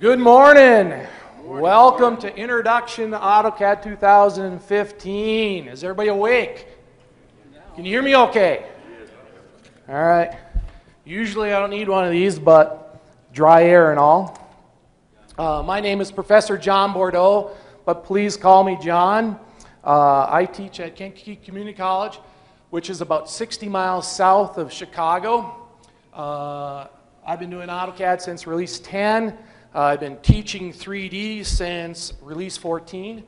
Good morning. Welcome to Introduction to AutoCAD 2015. Is everybody awake? Can you hear me okay? All right. Usually I don't need one of these, but dry air and all. Uh, my name is Professor John Bordeaux, but please call me John. Uh, I teach at Kankakee Community College, which is about 60 miles south of Chicago. Uh, I've been doing AutoCAD since release 10. Uh, I've been teaching 3D since release 14.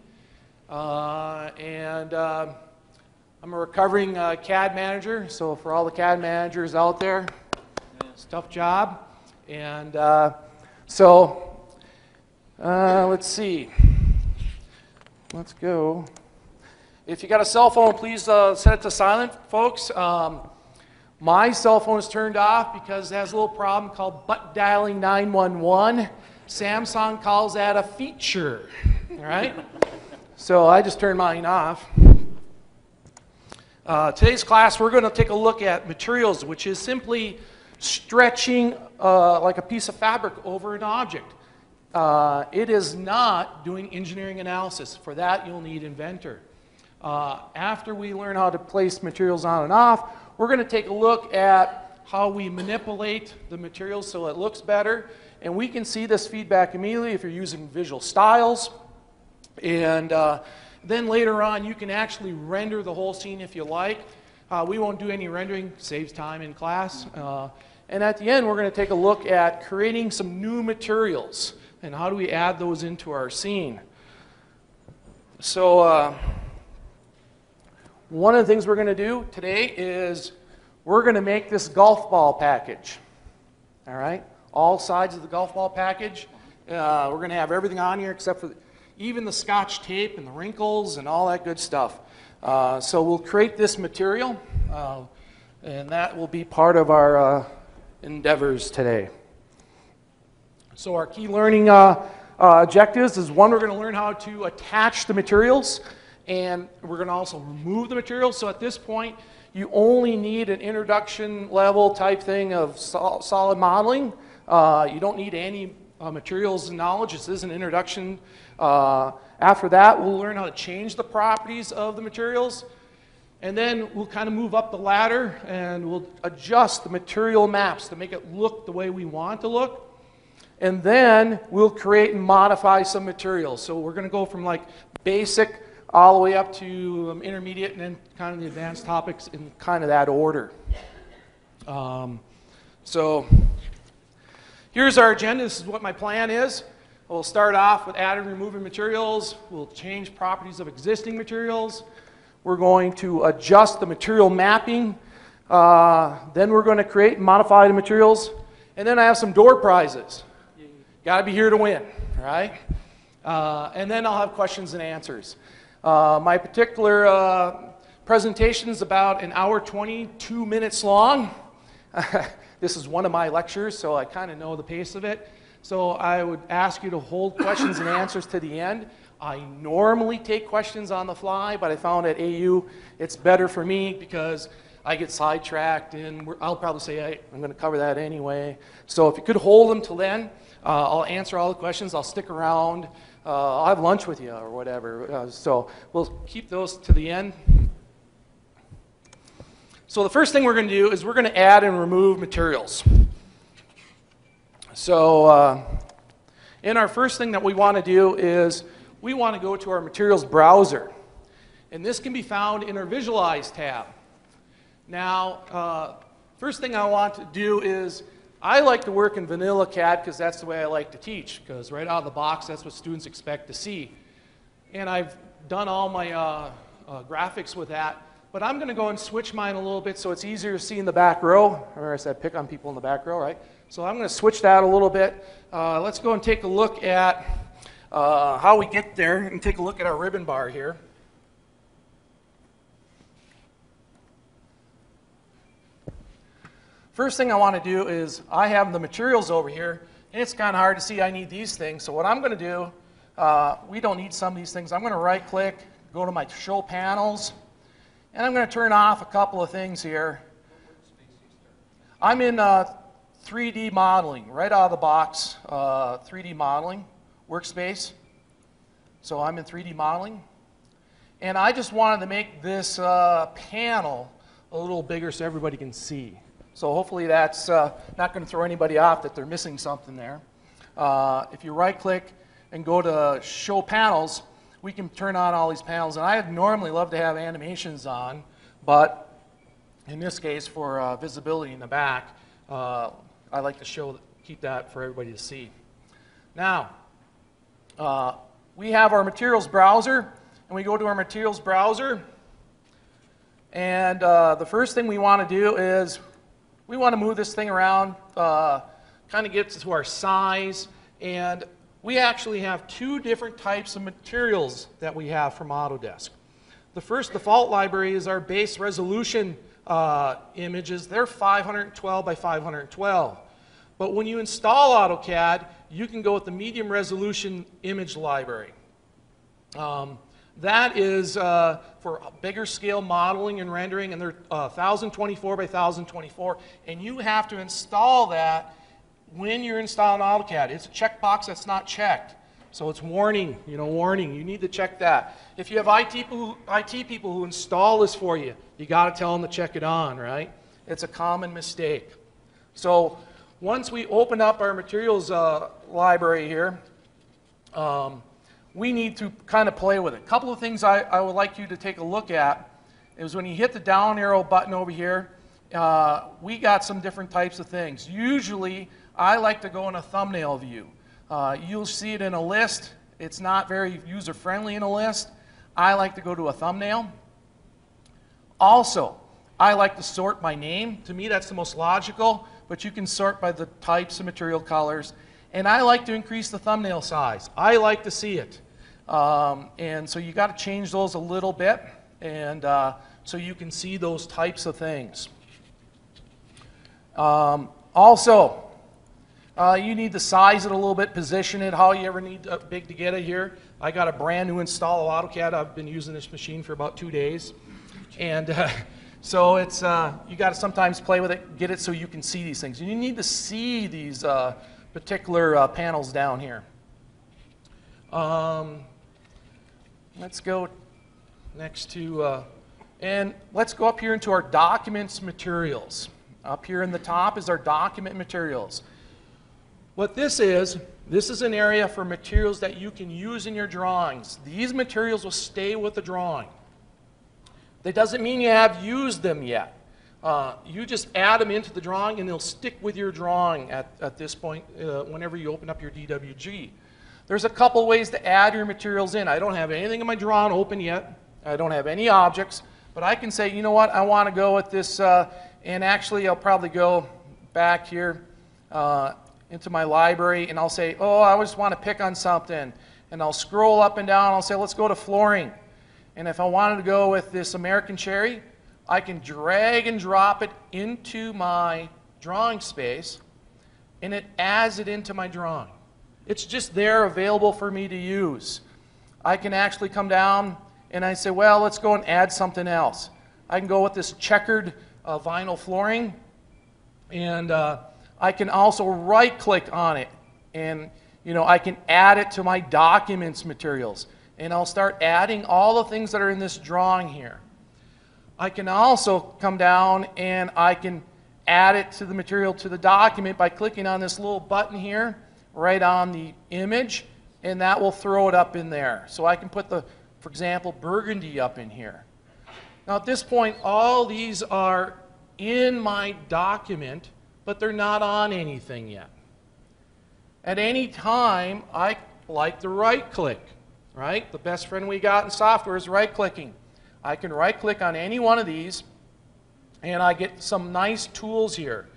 Uh, and uh, I'm a recovering uh, CAD manager, so for all the CAD managers out there, it's a tough job. And uh, so, uh, let's see. Let's go. If you got a cell phone, please set it to silent, folks. Um, my cell phone is turned off because it has a little problem called butt dialing 911. Samsung calls that a feature, all right? so I just turned mine off. Uh, today's class, we're going to take a look at materials, which is simply stretching uh, like a piece of fabric over an object. Uh, it is not doing engineering analysis. For that, you'll need Inventor. Uh, after we learn how to place materials on and off, we're going to take a look at how we manipulate the materials so it looks better. And we can see this feedback immediately if you're using visual styles. And uh, then later on, you can actually render the whole scene if you like. Uh, we won't do any rendering, saves time in class. Uh, and at the end, we're going to take a look at creating some new materials and how do we add those into our scene. So, uh, one of the things we're going to do today is we're going to make this golf ball package. All right? All sides of the golf ball package. Uh, we're going to have everything on here except for the, even the scotch tape and the wrinkles and all that good stuff. Uh, so we'll create this material, uh, and that will be part of our uh, endeavors today. So our key learning uh, uh, objectives is one, we're going to learn how to attach the materials, and we're going to also remove the materials. So at this point, you only need an introduction level type thing of sol solid modeling. Uh, you don't need any uh, materials knowledge. This is an introduction. Uh, after that, we'll learn how to change the properties of the materials. And then we'll kind of move up the ladder and we'll adjust the material maps to make it look the way we want to look. And then we'll create and modify some materials. So we're going to go from like basic all the way up to um, intermediate and then kind of the advanced topics in kind of that order. Um, so here's our agenda. This is what my plan is. We'll start off with adding and removing materials. We'll change properties of existing materials. We're going to adjust the material mapping. Uh, then we're going to create and modify the materials. And then I have some door prizes. Got to be here to win, right? Uh, and then I'll have questions and answers. Uh, my particular uh, presentation is about an hour 22 minutes long. this is one of my lectures, so I kind of know the pace of it. So I would ask you to hold questions and answers to the end. I normally take questions on the fly, but I found at AU it's better for me because I get sidetracked and I'll probably say I'm going to cover that anyway. So if you could hold them till then, uh, I'll answer all the questions. I'll stick around. Uh, I'll have lunch with you or whatever. Uh, so we'll keep those to the end. So the first thing we're going to do is we're going to add and remove materials. So uh, in our first thing that we want to do is we want to go to our materials browser. And this can be found in our Visualize tab. Now, uh, first thing I want to do is I like to work in vanilla CAD because that's the way I like to teach because right out of the box that's what students expect to see. And I've done all my uh, uh, graphics with that. But I'm going to go and switch mine a little bit so it's easier to see in the back row. Remember I said pick on people in the back row, right? So I'm going to switch that a little bit. Uh, let's go and take a look at uh, how we get there and take a look at our ribbon bar here. First thing I want to do is I have the materials over here, and it's kind of hard to see I need these things. So what I'm going to do, uh, we don't need some of these things. I'm going to right click, go to my show panels, and I'm going to turn off a couple of things here. I'm in uh, 3D modeling, right out of the box, uh, 3D modeling workspace. So I'm in 3D modeling. And I just wanted to make this uh, panel a little bigger so everybody can see. So hopefully that's uh, not going to throw anybody off that they're missing something there. Uh, if you right click and go to show panels, we can turn on all these panels. And I normally love to have animations on, but in this case for uh, visibility in the back, uh, I like to show, keep that for everybody to see. Now, uh, we have our materials browser, and we go to our materials browser, and uh, the first thing we want to do is we want to move this thing around, uh, kind of get to our size, and we actually have two different types of materials that we have from Autodesk. The first default library is our base resolution uh, images. They're 512 by 512. But when you install AutoCAD, you can go with the medium resolution image library. Um, that is uh, for bigger scale modeling and rendering, and they're uh, 1024 by 1024. And you have to install that when you're installing AutoCAD. It's a checkbox that's not checked. So it's warning, you know, warning. You need to check that. If you have IT people, IT people who install this for you, you got to tell them to check it on, right? It's a common mistake. So once we open up our materials uh, library here, um, we need to kind of play with it. A couple of things I, I, would like you to take a look at is when you hit the down arrow button over here, uh, we got some different types of things. Usually, I like to go in a thumbnail view. Uh, you'll see it in a list. It's not very user friendly in a list. I like to go to a thumbnail. Also, I like to sort by name. To me, that's the most logical, but you can sort by the types of material colors. And I like to increase the thumbnail size. I like to see it. Um, and so you got to change those a little bit, and uh, so you can see those types of things. Um, also, uh, you need to size it a little bit, position it, how you ever need uh, big to get it here. I got a brand new install of AutoCAD. I've been using this machine for about two days. And uh, so it's, uh, you got to sometimes play with it, get it so you can see these things. And you need to see these uh, particular uh, panels down here. Um, let's go next to, and let's go up here into our documents materials. Up here in the top is our document materials. What this is, this is an area for materials that you can use in your drawings. These materials will stay with the drawing. That doesn't mean you have used them yet. Uh, you just add them into the drawing and they'll stick with your drawing at, at this point uh, whenever you open up your DWG. There's a couple ways to add your materials in. I don't have anything in my drawing open yet. I don't have any objects, but I can say, you know what, I want to go with this, uh, and actually I'll probably go back here uh, into my library and I'll say, oh, I just want to pick on something. And I'll scroll up and down. I'll say, let's go to flooring. And if I wanted to go with this American cherry, I can drag and drop it into my drawing space and it adds it into my drawing. It's just there available for me to use. I can actually come down and I say, well, let's go and add something else. I can go with this checkered uh, vinyl flooring and uh, I can also right click on it and you know I can add it to my documents materials and I'll start adding all the things that are in this drawing here. I can also come down and I can add it to the material to the document by clicking on this little button here right on the image and that will throw it up in there. So I can put the, for example, burgundy up in here. Now at this point, all these are in my document but they're not on anything yet. At any time, I like to right click, right? The best friend we got in software is right clicking. I can right click on any one of these and I get some nice tools here.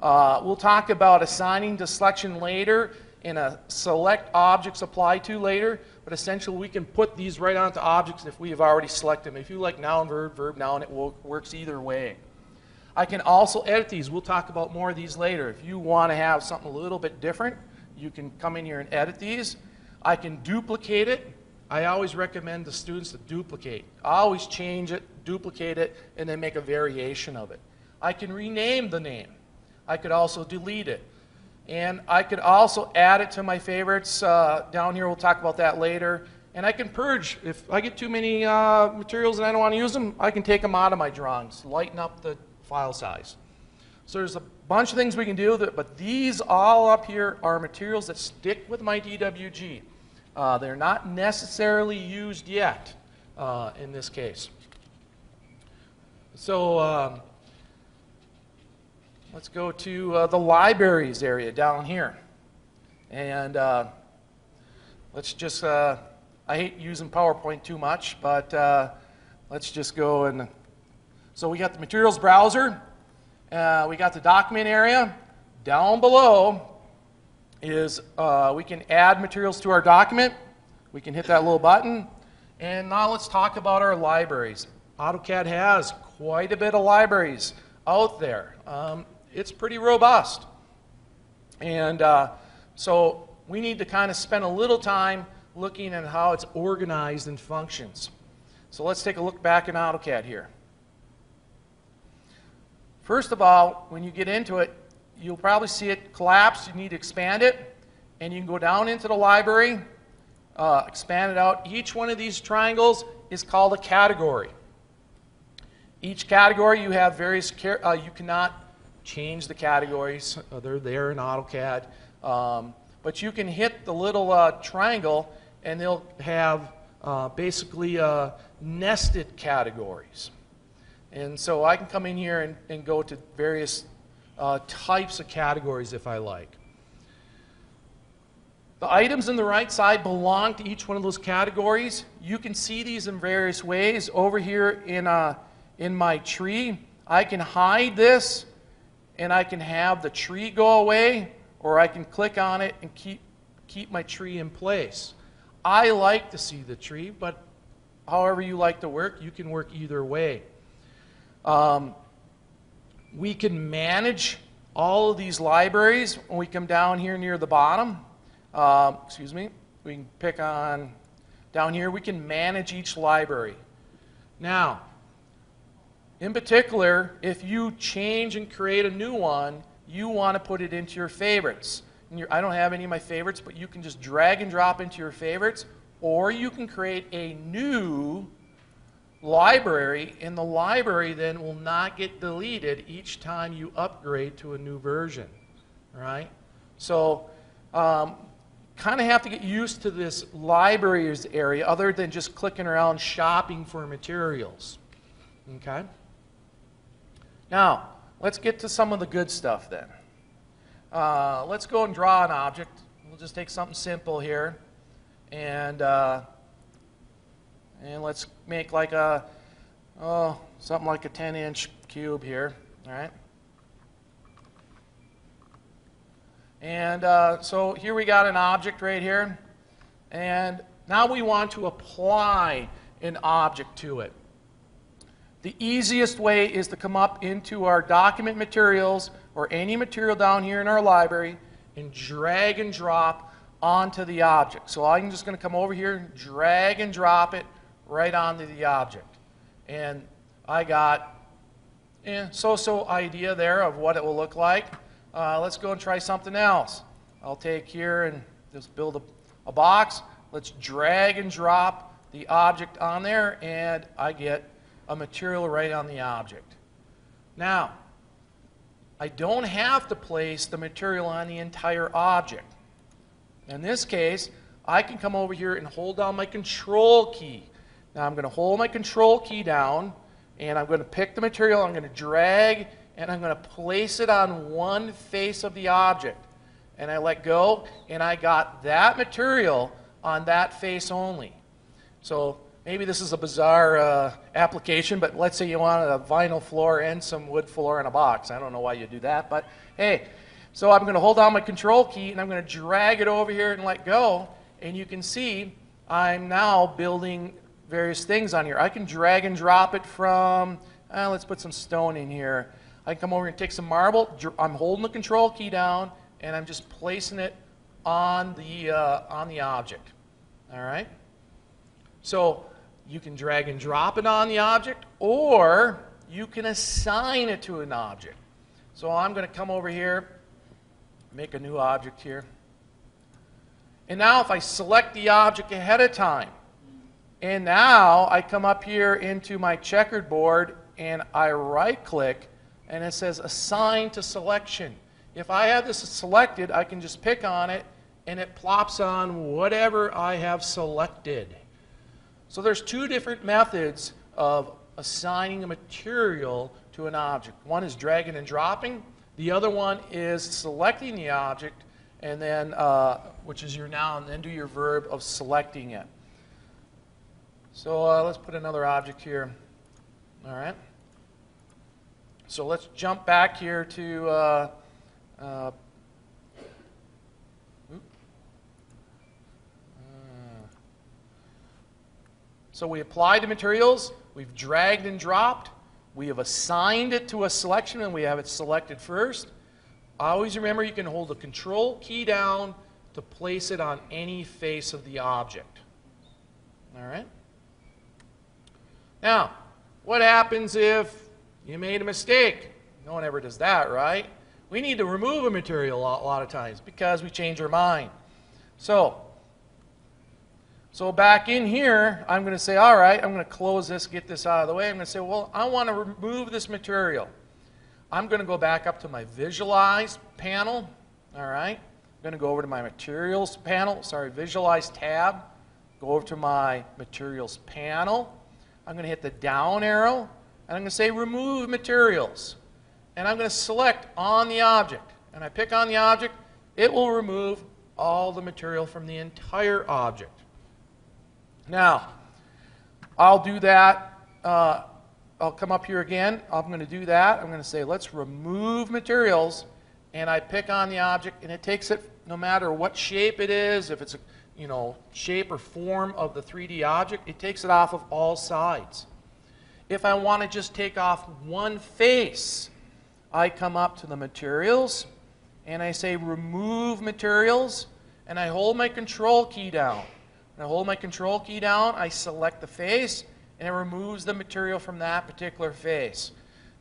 Uh, we'll talk about assigning to selection later and a select objects apply to later, but essentially we can put these right onto objects if we have already selected them. If you like noun, verb, verb, noun, it works either way. I can also edit these. We'll talk about more of these later. If you want to have something a little bit different, you can come in here and edit these. I can duplicate it. I always recommend the students to duplicate. I Always change it, duplicate it, and then make a variation of it. I can rename the name. I could also delete it. And I could also add it to my favorites. Uh, down here, we'll talk about that later. And I can purge. If I get too many uh, materials and I don't want to use them, I can take them out of my drawings, lighten up the file size. So there's a bunch of things we can do, that, but these all up here are materials that stick with my DWG. Uh, they're not necessarily used yet uh, in this case. So um, let's go to uh, the libraries area down here. And uh, let's just, uh, I hate using PowerPoint too much, but uh, let's just go and, so we got the materials browser. Uh, we got the document area. Down below is uh, we can add materials to our document. We can hit that little button. And now let's talk about our libraries. AutoCAD has quite a bit of libraries out there. Um, it's pretty robust. And uh, so we need to kind of spend a little time looking at how it's organized and functions. So let's take a look back in AutoCAD here. First of all, when you get into it, you'll probably see it collapse. You need to expand it. And you can go down into the library, uh, expand it out. Each one of these triangles is called a category. Each category you have various, uh, you cannot change the categories. Uh, they're there in AutoCAD. Um, but you can hit the little uh, triangle and they'll have uh, basically uh, nested categories. And so I can come in here and, and go to various uh, types of categories if I like. The items on the right side belong to each one of those categories. You can see these in various ways. Over here in uh, in my tree, I can hide this and I can have the tree go away, or I can click on it and keep, keep my tree in place. I like to see the tree, but however you like to work, you can work either way. Um, we can manage all of these libraries when we come down here near the bottom. Uh, excuse me. We can pick on down here. We can manage each library. Now, in particular, if you change and create a new one, you want to put it into your favorites. Your, I don't have any of my favorites, but you can just drag and drop into your favorites, or you can create a new library, and the library then will not get deleted each time you upgrade to a new version. Right? So, um, kind of have to get used to this libraries area other than just clicking around shopping for materials. Okay? Now, let's get to some of the good stuff then. Uh, let's go and draw an object. We'll just take something simple here. And, uh, and let's make like a, oh, something like a 10 inch cube here. All right. And uh, so here we got an object right here. And now we want to apply an object to it. The easiest way is to come up into our document materials or any material down here in our library and drag and drop onto the object. So I'm just going to come over here, and drag and drop it right onto the object. And I got a eh, so-so idea there of what it will look like. Uh, let's go and try something else. I'll take here and just build a, a box. Let's drag and drop the object on there, and I get a material right on the object. Now, I don't have to place the material on the entire object. In this case, I can come over here and hold down my control key. Now I'm going to hold my control key down and I'm going to pick the material, I'm going to drag, and I'm going to place it on one face of the object. And I let go, and I got that material on that face only. So maybe this is a bizarre uh, application, but let's say you want a vinyl floor and some wood floor in a box. I don't know why you do that, but hey. So I'm going to hold down my control key and I'm going to drag it over here and let go. And you can see I'm now building various things on here. I can drag and drop it from, uh, let's put some stone in here. I can come over and take some marble. I'm holding the control key down and I'm just placing it on the, uh, on the object. All right? So you can drag and drop it on the object, or you can assign it to an object. So I'm going to come over here, make a new object here. And now if I select the object ahead of time, and now I come up here into my checkered board and I right click and it says assign to selection. If I have this selected, I can just pick on it and it plops on whatever I have selected. So there's two different methods of assigning a material to an object. One is dragging and dropping. The other one is selecting the object and then, uh, which is your noun, and then do your verb of selecting it. So uh, let's put another object here. All right. So let's jump back here to. Uh, uh, so we applied the materials, we've dragged and dropped, we have assigned it to a selection and we have it selected first. Always remember you can hold the control key down to place it on any face of the object. All right? Now, what happens if you made a mistake? No one ever does that, right? We need to remove a material a lot of times because we change our mind. So, so back in here, I'm going to say, all right, I'm going to close this, get this out of the way. I'm going to say, well, I want to remove this material. I'm going to go back up to my Visualize panel. All right. I'm going to go over to my Materials panel. Sorry, Visualize tab. Go over to my Materials panel. I'm going to hit the down arrow, and I'm going to say Remove Materials. And I'm going to select on the object. And I pick on the object. It will remove all the material from the entire object. Now, I'll do that uh, I'll come up here again. I'm going to do that. I'm going to say, let's remove materials. And I pick on the object, and it takes it no matter what shape it is, if it's a you know, shape or form of the 3D object, it takes it off of all sides. If I want to just take off one face, I come up to the materials, and I say remove materials, and I hold my control key down. And I hold my control key down, I select the face, and it removes the material from that particular face.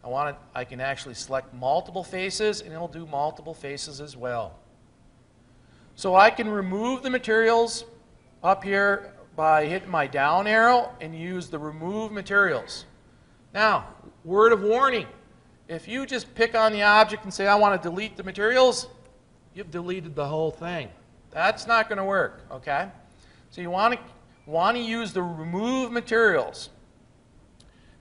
I want it, I can actually select multiple faces and it'll do multiple faces as well. So I can remove the materials up here by hitting my down arrow and use the remove materials. Now, word of warning. If you just pick on the object and say, I want to delete the materials, you've deleted the whole thing. That's not going to work, okay? So you want to want to use the remove materials.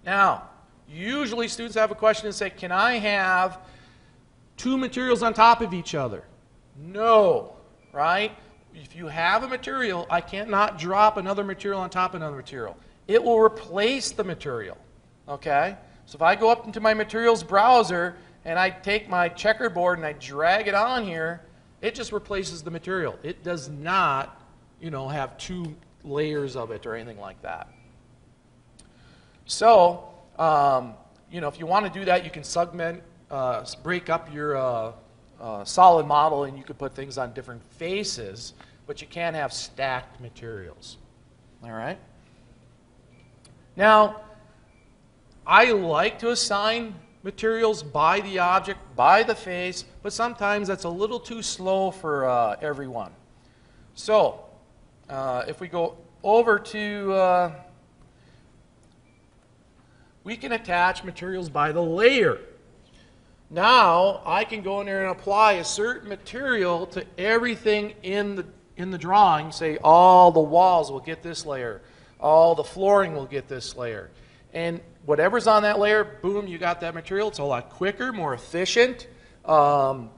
Now, usually students have a question and say, can I have two materials on top of each other? No, right? If you have a material, I can't drop another material on top of another material. It will replace the material, okay? So if I go up into my materials browser and I take my checkerboard and I drag it on here, it just replaces the material. It does not, you know, have two layers of it or anything like that. So, um, you know, if you want to do that, you can segment, uh, break up your uh, solid model and you could put things on different faces, but you can't have stacked materials. All right? Now, I like to assign materials by the object, by the face, but sometimes that's a little too slow for uh, everyone. So, uh, if we go over to, uh, we can attach materials by the layer. Now, I can go in there and apply a certain material to everything in the, in the drawing. Say, all the walls will get this layer. All the flooring will get this layer. And whatever's on that layer, boom, you got that material. It's a lot quicker, more efficient, um,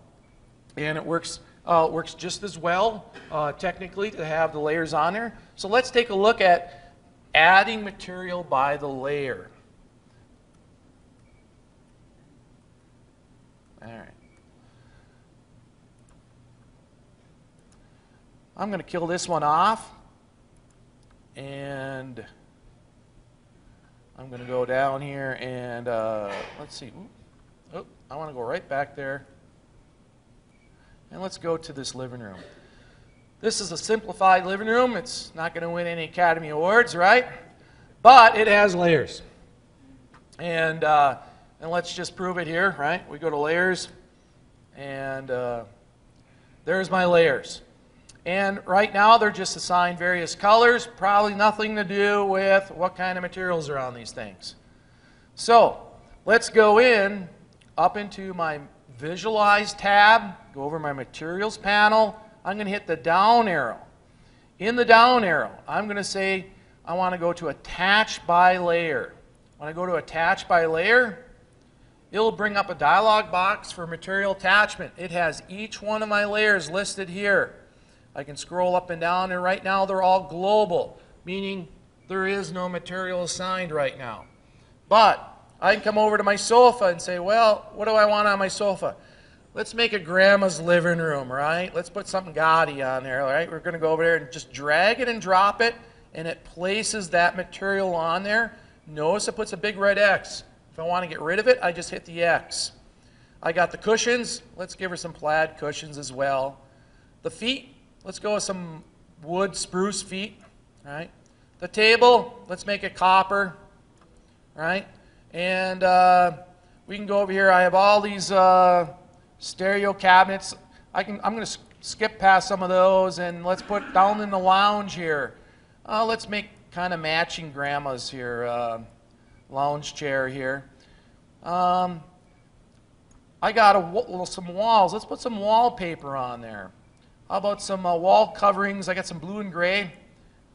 and it works uh, works just as well, uh, technically, to have the layers on there. So let's take a look at adding material by the layer. All right. I'm going to kill this one off. And I'm going to go down here and uh, let's see. Oh, I want to go right back there. And let's go to this living room. This is a simplified living room. It's not going to win any Academy Awards, right? But it has layers. And, uh, and let's just prove it here, right? We go to layers. And uh, there's my layers. And right now they're just assigned various colors, probably nothing to do with what kind of materials are on these things. So let's go in up into my Visualize tab, go over my Materials panel. I'm going to hit the down arrow. In the down arrow, I'm going to say I want to go to Attach by Layer. When I go to Attach by Layer, it'll bring up a dialog box for material attachment. It has each one of my layers listed here. I can scroll up and down, and right now they're all global, meaning there is no material assigned right now. But I can come over to my sofa and say, well, what do I want on my sofa? Let's make a grandma's living room, right? Let's put something gaudy on there, right? We're going to go over there and just drag it and drop it, and it places that material on there. Notice it puts a big red X. If I want to get rid of it, I just hit the X. I got the cushions. Let's give her some plaid cushions as well. The feet, let's go with some wood spruce feet, right? The table, let's make it copper, right? And uh, we can go over here. I have all these uh, stereo cabinets. I can, I'm going to skip past some of those and let's put down in the lounge here. Uh, let's make kind of matching grandmas here. Uh, lounge chair here. Um, I got a, some walls. Let's put some wallpaper on there. How about some uh, wall coverings? I got some blue and gray.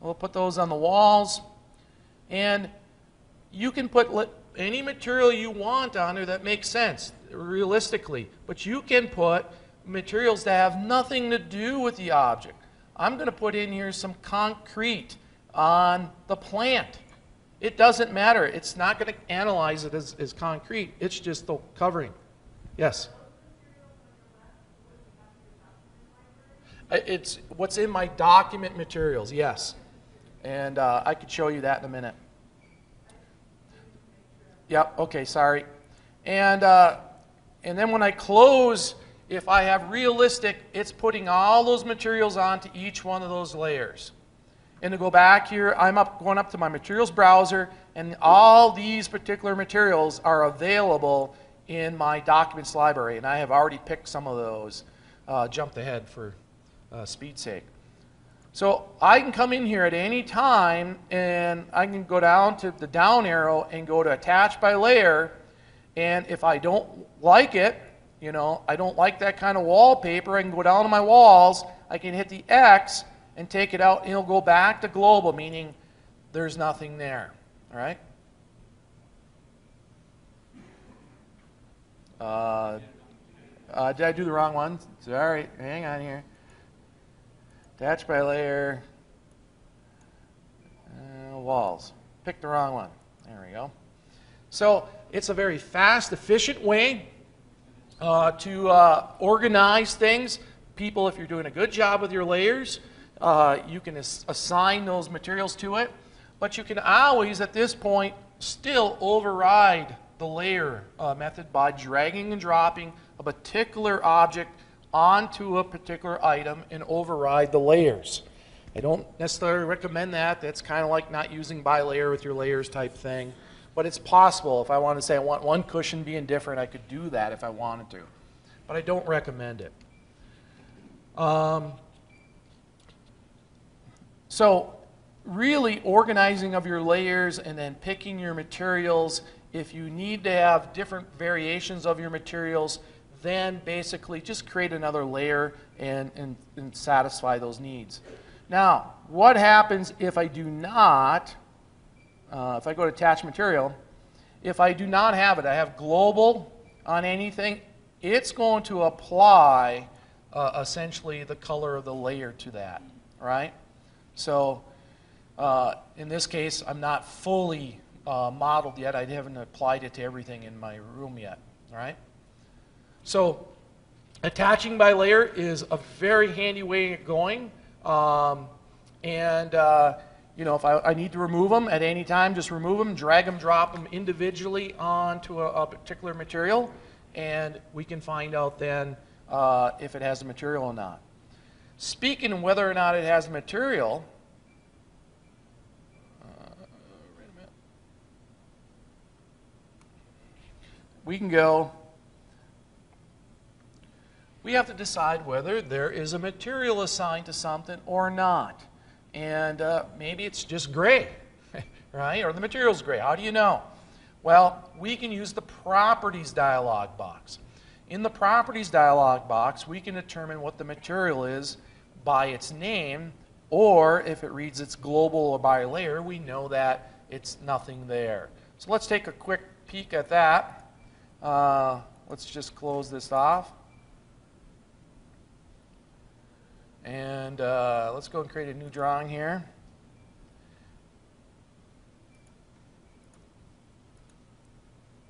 We'll put those on the walls. And you can put any material you want on there that makes sense, realistically. But you can put materials that have nothing to do with the object. I'm going to put in here some concrete on the plant. It doesn't matter. It's not going to analyze it as, as concrete. It's just the covering. Yes? It's what's in my document materials, yes. And uh, I could show you that in a minute. Yep, okay, sorry. And, uh, and then when I close, if I have realistic, it's putting all those materials onto each one of those layers. And to go back here, I'm up, going up to my materials browser, and all these particular materials are available in my documents library. And I have already picked some of those, uh, jumped ahead for uh, speed's sake. So I can come in here at any time and I can go down to the down arrow and go to attach by layer. And if I don't like it, you know, I don't like that kind of wallpaper, I can go down to my walls, I can hit the X and take it out and it'll go back to global, meaning there's nothing there. All right? Uh, uh, did I do the wrong one? Sorry, hang on here. Attach by layer. Uh, walls. Pick the wrong one. There we go. So it's a very fast, efficient way uh, to uh, organize things. People, if you're doing a good job with your layers, uh, you can as- assign those materials to it. But you can always, at this point, still override the layer uh, method by dragging and dropping a particular object onto a particular item and override the layers. I don't necessarily recommend that. That's kind of like not using by layer with your layers type thing. But it's possible. If I want to say I want one cushion being different, I could do that if I wanted to. But I don't recommend it. Um, so, really organizing of your layers and then picking your materials. If you need to have different variations of your materials, then basically just create another layer and, and, and satisfy those needs. Now, what happens if I do not, uh, if I go to attach material, if I do not have it, I have global on anything, it's going to apply uh, essentially the color of the layer to that, right? So uh, in this case, I'm not fully uh, modeled yet. I haven't applied it to everything in my room yet, right? So attaching by layer is a very handy way of going. Um, and, uh, you know, if I, I, need to remove them at any time, just remove them, drag them, drop them individually onto a, a particular material, and we can find out then uh, if it has a material or not. Speaking of whether or not it has material, uh, we can go we have to decide whether there is a material assigned to something or not. And uh, maybe it's just gray, right? Or the material's gray. How do you know? Well, we can use the properties dialog box. In the properties dialog box, we can determine what the material is by its name, or if it reads it's global or by layer, we know that it's nothing there. So let's take a quick peek at that. Uh, let's just close this off. And uh, let's go and create a new drawing here.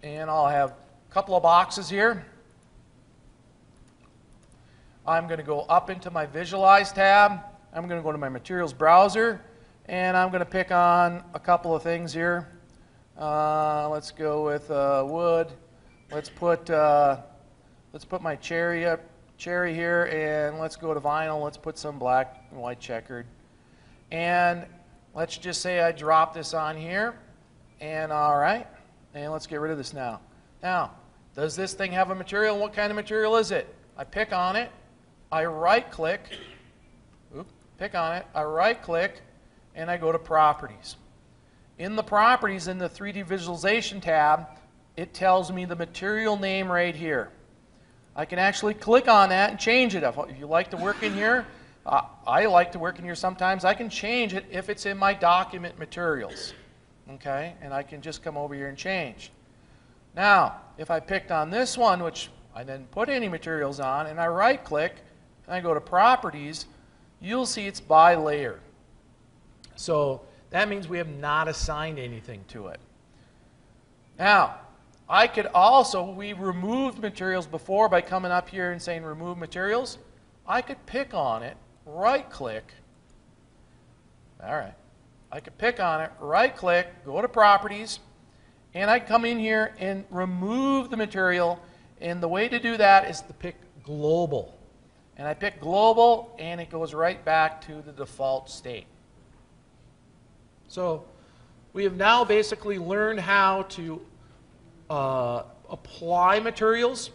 And I'll have a couple of boxes here. I'm going to go up into my Visualize tab. I'm going to go to my Materials Browser, and I'm going to pick on a couple of things here. Uh, let's go with uh, wood. Let's put uh, let's put my cherry up cherry here, and let's go to vinyl. Let's put some black and white checkered. And let's just say I drop this on here. And all right, and let's get rid of this now. Now, does this thing have a material? What kind of material is it? I pick on it. I right click. Oop, pick on it. I right click, and I go to Properties. In the Properties, in the 3D Visualization tab, it tells me the material name right here. I can actually click on that and change it. If you like to work in here, uh, I like to work in here sometimes. I can change it if it's in my document materials. Okay, and I can just come over here and change. Now, if I picked on this one, which I didn't put any materials on, and I right click, and I go to properties, you'll see it's by layer. So that means we have not assigned anything to it. Now, I could also, we removed materials before by coming up here and saying remove materials. I could pick on it, right click. All right. I could pick on it, right click, go to properties, and I come in here and remove the material. And the way to do that is to pick global. And I pick global, and it goes right back to the default state. So we have now basically learned how to uh, apply materials,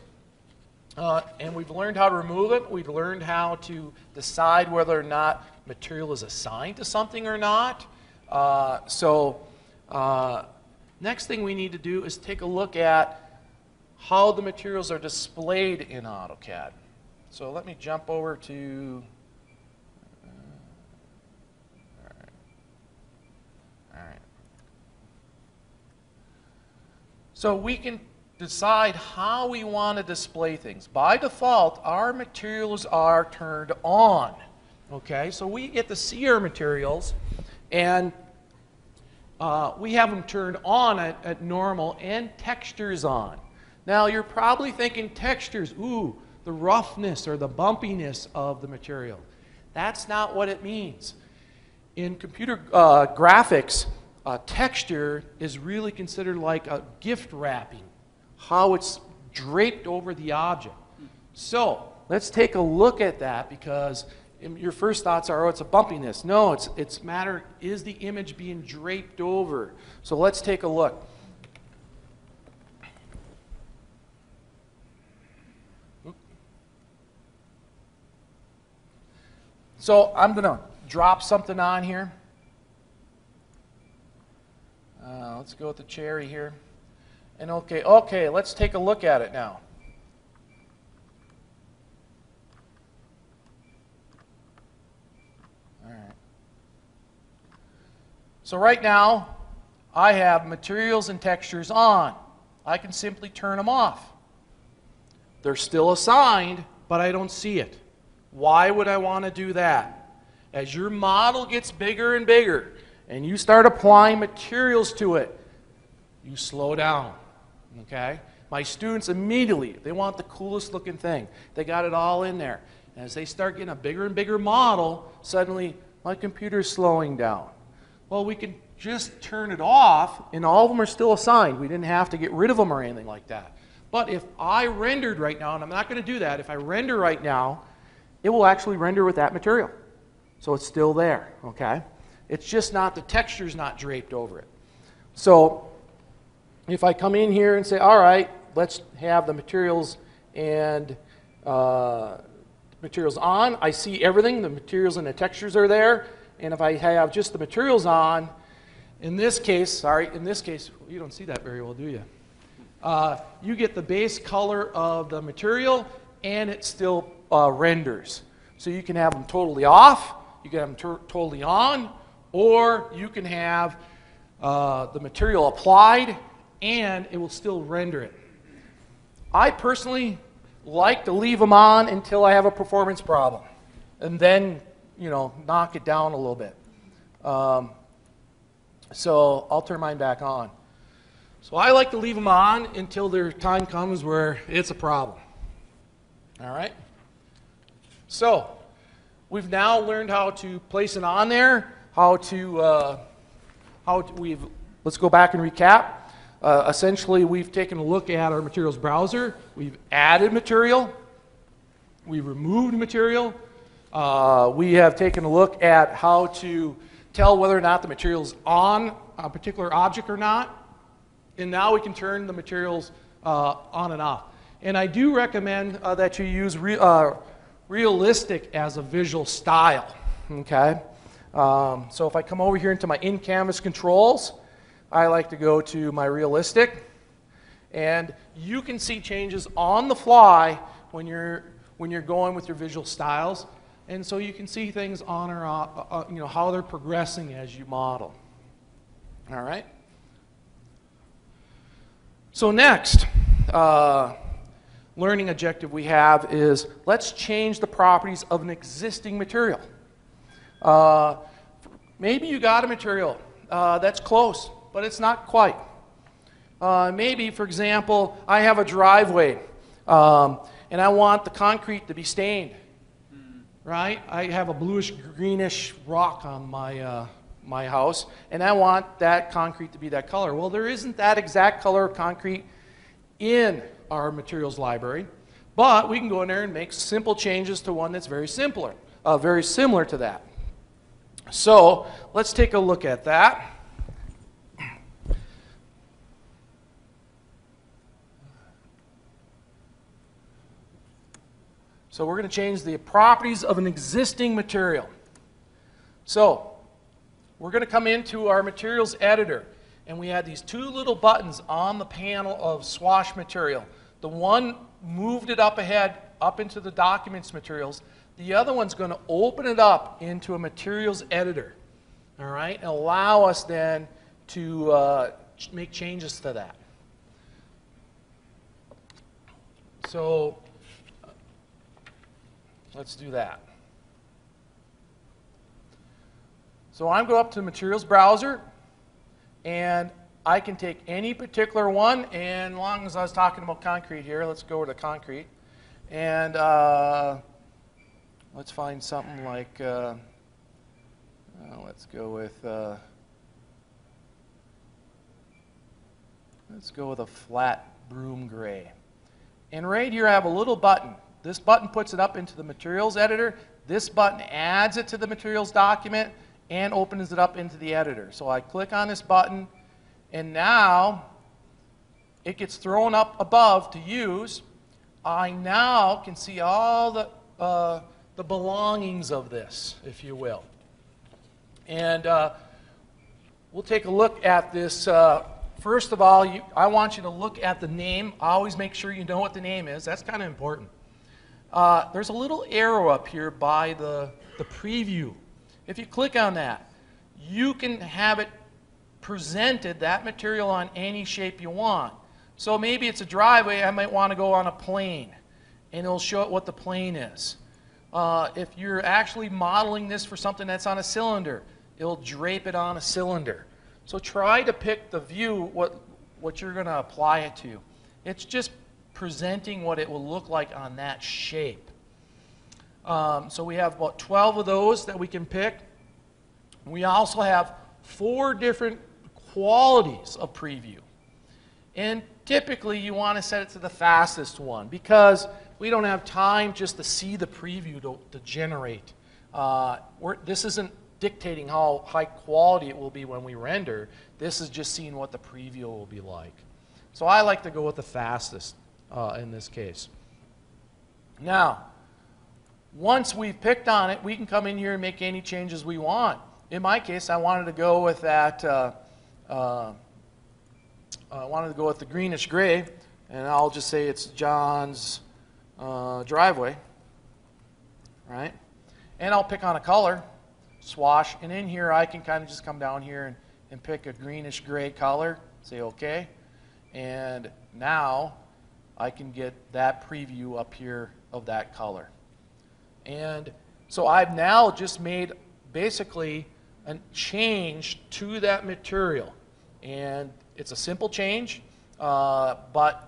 uh, and we've learned how to remove it. We've learned how to decide whether or not material is assigned to something or not. Uh, so uh, next thing we need to do is take a look at how the materials are displayed in AutoCAD. So let me jump over to So we can decide how we want to display things. By default, our materials are turned on. Okay, so we get to see our materials, and uh, we have them turned on at, at normal and textures on. Now, you're probably thinking textures, ooh, the roughness or the bumpiness of the material. That's not what it means. In computer uh, graphics, uh, texture is really considered like a gift wrapping, how it's draped over the object. So let's take a look at that because your first thoughts are, oh, it's a bumpiness. No, it's, it's matter, is the image being draped over? So let's take a look. So I'm going to drop something on here. Uh, let's go with the cherry here. And okay, okay, let's take a look at it now. All right. So right now, I have materials and textures on. I can simply turn them off. They're still assigned, but I don't see it. Why would I want to do that? As your model gets bigger and bigger, and you start applying materials to it, you slow down. Okay? My students immediately, they want the coolest looking thing. They got it all in there. And as they start getting a bigger and bigger model, suddenly my computer's slowing down. Well, we can just turn it off, and all of them are still assigned. We didn't have to get rid of them or anything like that. But if I rendered right now, and I'm not going to do that, if I render right now, it will actually render with that material. So it's still there, okay? It's just not, the texture's not draped over it. So if I come in here and say, all right, let's have the materials and uh, materials on, I see everything. The materials and the textures are there. And if I have just the materials on, in this case, sorry, in this case, you don't see that very well, do you? Uh, you get the base color of the material and it still uh, renders. So you can have them totally off, you can have them totally on, or you can have uh, the material applied and it will still render it. I personally like to leave them on until I have a performance problem and then, you know, knock it down a little bit. Um, so I'll turn mine back on. So I like to leave them on until their time comes where it's a problem. All right? So we've now learned how to place it on there, how to, uh, how to, we've, let's go back and recap. Uh, essentially, we've taken a look at our materials browser. We've added material. We've removed material. Uh, we have taken a look at how to tell whether or not the material is on a particular object or not. And now we can turn the materials uh, on and off. And I do recommend uh, that you use re- uh, realistic as a visual style. Okay? Um, so if I come over here into my in canvas controls, I like to go to my realistic. And you can see changes on the fly when you're, when you're going with your visual styles. And so you can see things on or off, uh, you know, how they're progressing as you model. All right? So, next uh, learning objective we have is let's change the properties of an existing material. Uh, maybe you got a material uh, that's close, but it's not quite. Uh, maybe, for example, I have a driveway um, and I want the concrete to be stained. Right? I have a bluish greenish rock on my, uh, my house, and I want that concrete to be that color. Well, there isn't that exact color of concrete in our materials library, but we can go in there and make simple changes to one that's very simpler, uh, very similar to that. So let's take a look at that. So we're going to change the properties of an existing material. So we're going to come into our materials editor, and we had these two little buttons on the panel of swatch material. The one moved it up ahead, up into the documents materials. The other one's going to open it up into a materials editor, all right, and allow us then to uh, make changes to that. So Let's do that. So I'm going up to the materials browser, and I can take any particular one, and as long as I was talking about concrete here, let's go to concrete. And uh, let's find something like, uh, uh, let's go with, uh, let's go with a flat broom gray. And right here I have a little button. This button puts it up into the materials editor. This button adds it to the materials document and opens it up into the editor. So I click on this button, and now it gets thrown up above to use. I now can see all the, uh, the belongings of this, if you will. And uh, we'll take a look at this. Uh, first of all, you, I want you to look at the name. Always make sure you know what the name is. That's kind of important. Uh, there's a little arrow up here by the, the preview. If you click on that, you can have it presented, that material, on any shape you want. So maybe it's a driveway, I might want to go on a plane, and it'll show it what the plane is. Uh, if you're actually modeling this for something that's on a cylinder, it'll drape it on a cylinder. So try to pick the view, what, what you're going to apply it to. It's just presenting what it will look like on that shape. Um, so we have about 12 of those that we can pick. We also have four different qualities of preview. And typically you want to set it to the fastest one because we don't have time just to see the preview to, to generate. Uh, this isn't dictating how high quality it will be when we render. This is just seeing what the preview will be like. So I like to go with the fastest uh, in this case. Now, once we've picked on it, we can come in here and make any changes we want. In my case, I wanted to go with that, uh, uh, I wanted to go with the greenish gray, and I'll just say it's John's uh, driveway, right? And I'll pick on a color, swatch, and in here I can kind of just come down here and, and pick a greenish gray color, say okay, and now I can get that preview up here of that color. And so I've now just made basically a change to that material. And it's a simple change, uh, but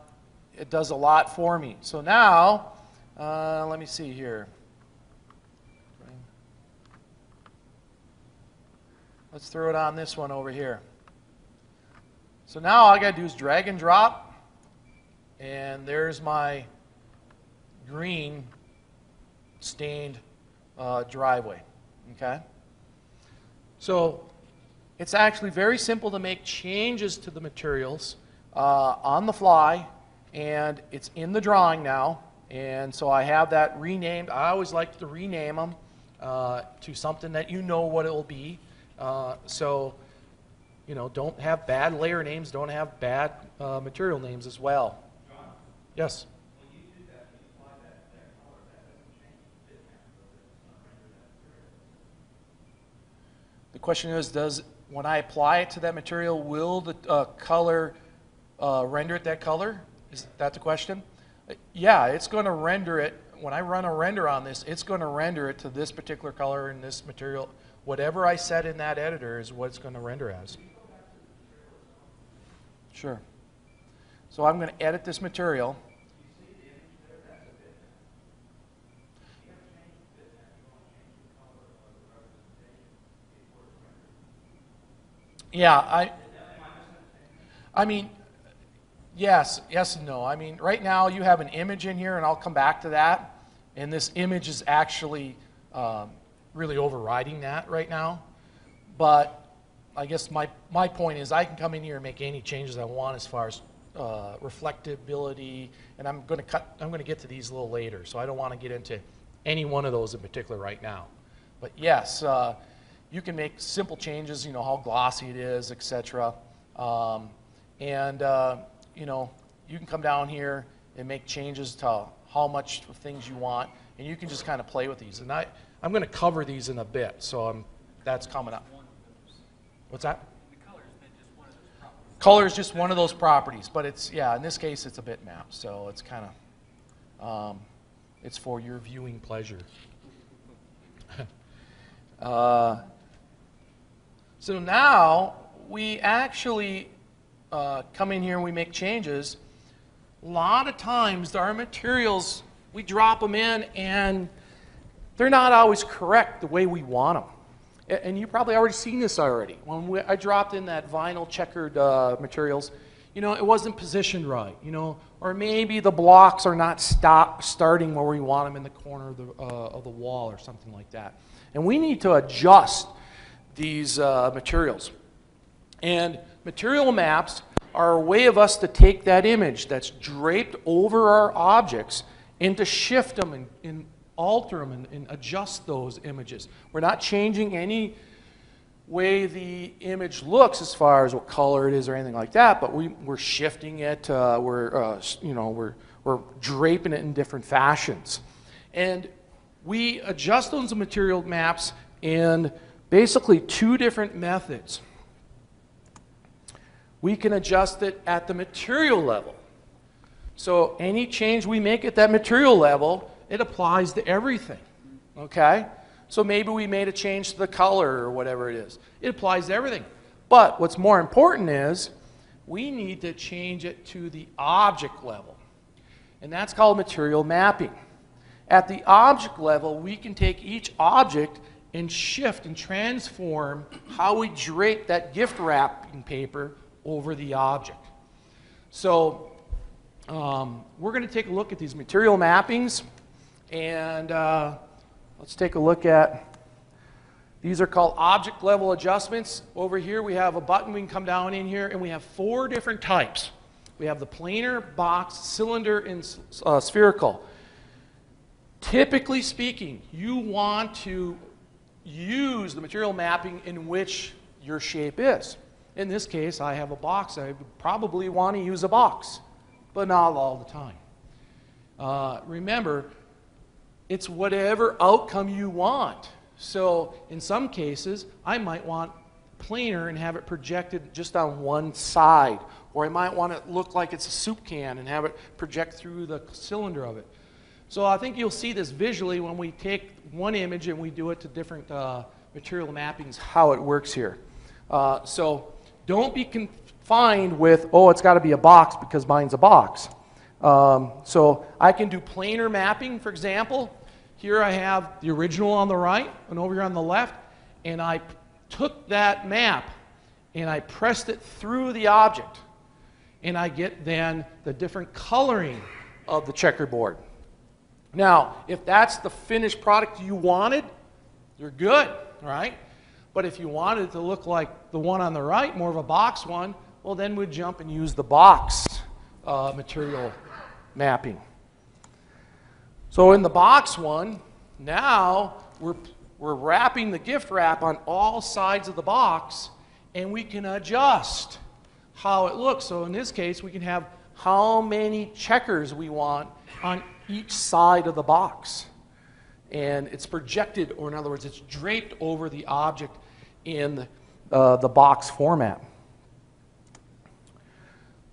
it does a lot for me. So now, uh, let me see here. Let's throw it on this one over here. So now all I got to do is drag and drop, and there's my green stained uh, driveway. Okay? So it's actually very simple to make changes to the materials uh, on the fly, and it's in the drawing now. And so I have that renamed. I always like to rename them uh, to something that you know what it will be. Uh, so, you know, don't have bad layer names, don't have bad uh, material names as well. John, Yes? The question is, does, when I apply it to that material, will the uh, color uh, render it that color? Is that the question? Uh, Yeah, it's going to render it, when I run a render on this, it's going to render it to this particular color and this material. Whatever I set in that editor is what it's going to render as. Sure. So I'm going to edit this material. Yeah, I, I mean, yes, yes and no. I mean, right now you have an image in here, and I'll come back to that. And this image is actually um, really overriding that right now. But I guess my, my point is I can come in here and make any changes I want as far as uh, reflectability, and I'm going to cut. I'm going to get to these a little later, so I don't want to get into any one of those in particular right now. But yes, uh, you can make simple changes. You know how glossy it is, etc. Um, and uh, you know you can come down here and make changes to how much things you want, and you can just kind of play with these. And I I'm going to cover these in a bit, so I'm, that's coming up. What's that? Color is just one of those properties, but it's, yeah, in this case, it's a bitmap, so it's kind of, um, it's for your viewing pleasure. uh, so now, we actually uh, come in here and we make changes. A lot of times, our materials, we drop them in and they're not always correct the way we want them. And you've probably already seen this already. When we, I dropped in that vinyl checkered uh, materials, you know, it wasn't positioned right, you know, or maybe the blocks are not stop, starting where we want them in the corner of the, uh, of the wall or something like that. And we need to adjust these uh, materials. And material maps are a way of us to take that image that's draped over our objects and to shift them and, and alter them and, and adjust those images. We're not changing any way the image looks as far as what color it is or anything like that, but we, we're shifting it, uh, we're, uh, you know, we're, we're draping it in different fashions. And we adjust those material maps in basically two different methods. We can adjust it at the material level. So any change we make at that material level, it applies to everything. Okay? So maybe we made a change to the color or whatever it is. It applies to everything. But what's more important is we need to change it to the object level. And that's called material mapping. At the object level, we can take each object and shift and transform how we drape that gift wrapping paper over the object. So um, we're going to take a look at these material mappings, and uh, let's take a look at. These are called object level adjustments. Over here, we have a button. We can come down in here, and we have four different types. We have the planar, box, cylinder, and uh, spherical. Typically speaking, you want to use the material mapping in which your shape is. In this case, I have a box. I probably want to use a box, but not all the time. Uh, remember, it's whatever outcome you want. So, in some cases, I might want planar and have it projected just on one side, or I might want it look like it's a soup can and have it project through the cylinder of it. So, I think you'll see this visually when we take one image and we do it to different uh, material mappings, how it works here. Uh, so, don't be confined with, oh, it's got to be a box because mine's a box. Um, so I can do planar mapping, for example. Here I have the original on the right and over here on the left, and I took that map and I pressed it through the object, and I get then the different coloring of the checkerboard. Now, if that's the finished product you wanted, you're good, right? But if you wanted it to look like the one on the right, more of a box one, well, then we'd jump and use the box uh, material mapping. So in the box one, now we're, we're wrapping the gift wrap on all sides of the box, and we can adjust how it looks. So in this case, we can have how many checkers we want on each side of the box. And it's projected, or in other words, it's draped over the object in uh, the box format.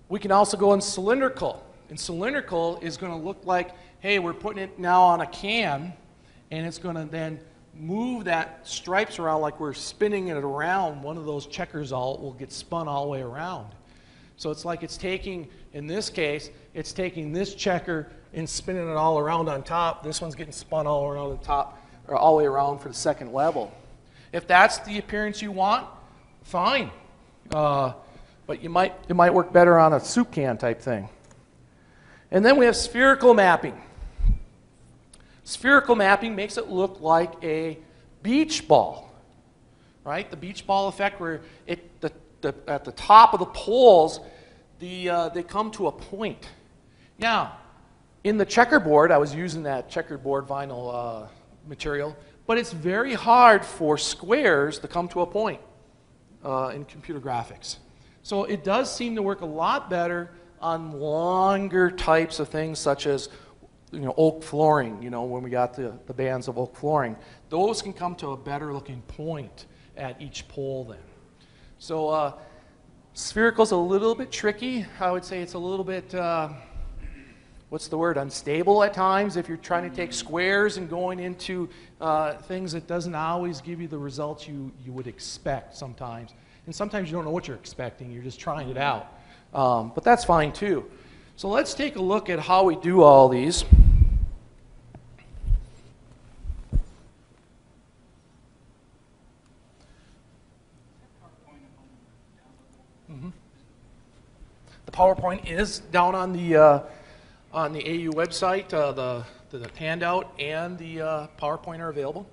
We can also go in cylindrical. And cylindrical is going to look like, hey, we're putting it now on a can, and it's going to then move that stripes around like we're spinning it around. One of those checkers all will get spun all the way around. So it's like it's taking, in this case, it's taking this checker and spinning it all around on top. This one's getting spun all around the top, or all the way around for the second level. If that's the appearance you want, fine. Uh, but you might, it might work better on a soup can type thing. And then we have spherical mapping. Spherical mapping makes it look like a beach ball, right? The beach ball effect, where it, the, the, at the top of the poles, the, uh, they come to a point. Now, in the checkerboard, I was using that checkerboard vinyl uh, material, but it's very hard for squares to come to a point uh, in computer graphics. So it does seem to work a lot better on longer types of things such as you know, oak flooring, you know, when we got the, the bands of oak flooring. Those can come to a better looking point at each pole then. So uh, spherical's a little bit tricky. I would say it's a little bit, uh, what's the word, unstable at times if you're trying to take squares and going into uh, things that doesn't always give you the results you, you would expect sometimes. And sometimes you don't know what you're expecting, you're just trying it out. Um, but that's fine too. So let's take a look at how we do all these. Mm-hmm. The PowerPoint is down on the uh, on the AU website. Uh, the, the handout and the uh, PowerPoint are available.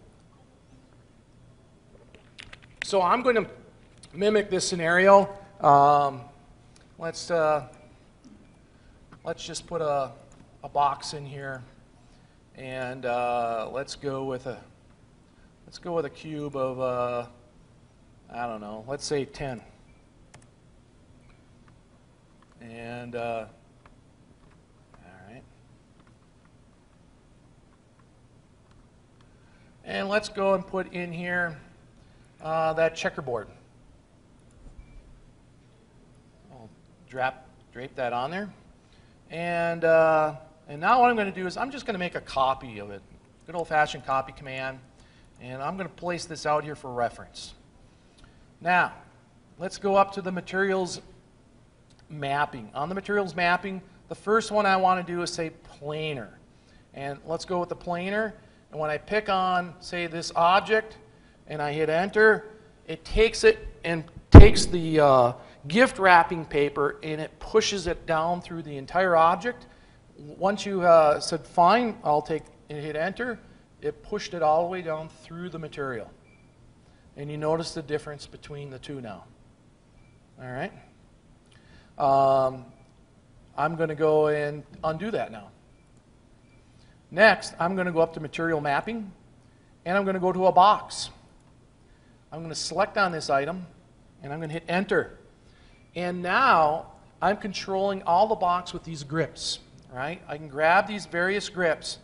So I'm going to mimic this scenario. Um, let's uh, let's just put a, a box in here, and uh, let's go with a let's go with a cube of uh, I don't know, let's say 10. And uh, all right, and let's go and put in here uh, that checkerboard. I'll drop, drape that on there. And, uh, and now what I'm going to do is I'm just going to make a copy of it, good old-fashioned copy command, and I'm going to place this out here for reference. Now, let's go up to the materials mapping. On the materials mapping, the first one I want to do is say planar. And let's go with the planar. And when I pick on, say, this object, and I hit enter, it takes it and takes the uh, gift wrapping paper and it pushes it down through the entire object. Once you uh, said, fine, I'll take and hit enter, it pushed it all the way down through the material. And you notice the difference between the two now. All right? Um, I'm going to go and undo that now. Next, I'm going to go up to material mapping, and I'm going to go to a box. I'm going to select on this item, and I'm going to hit enter. And now I'm controlling all the box with these grips, right? I can grab these various grips,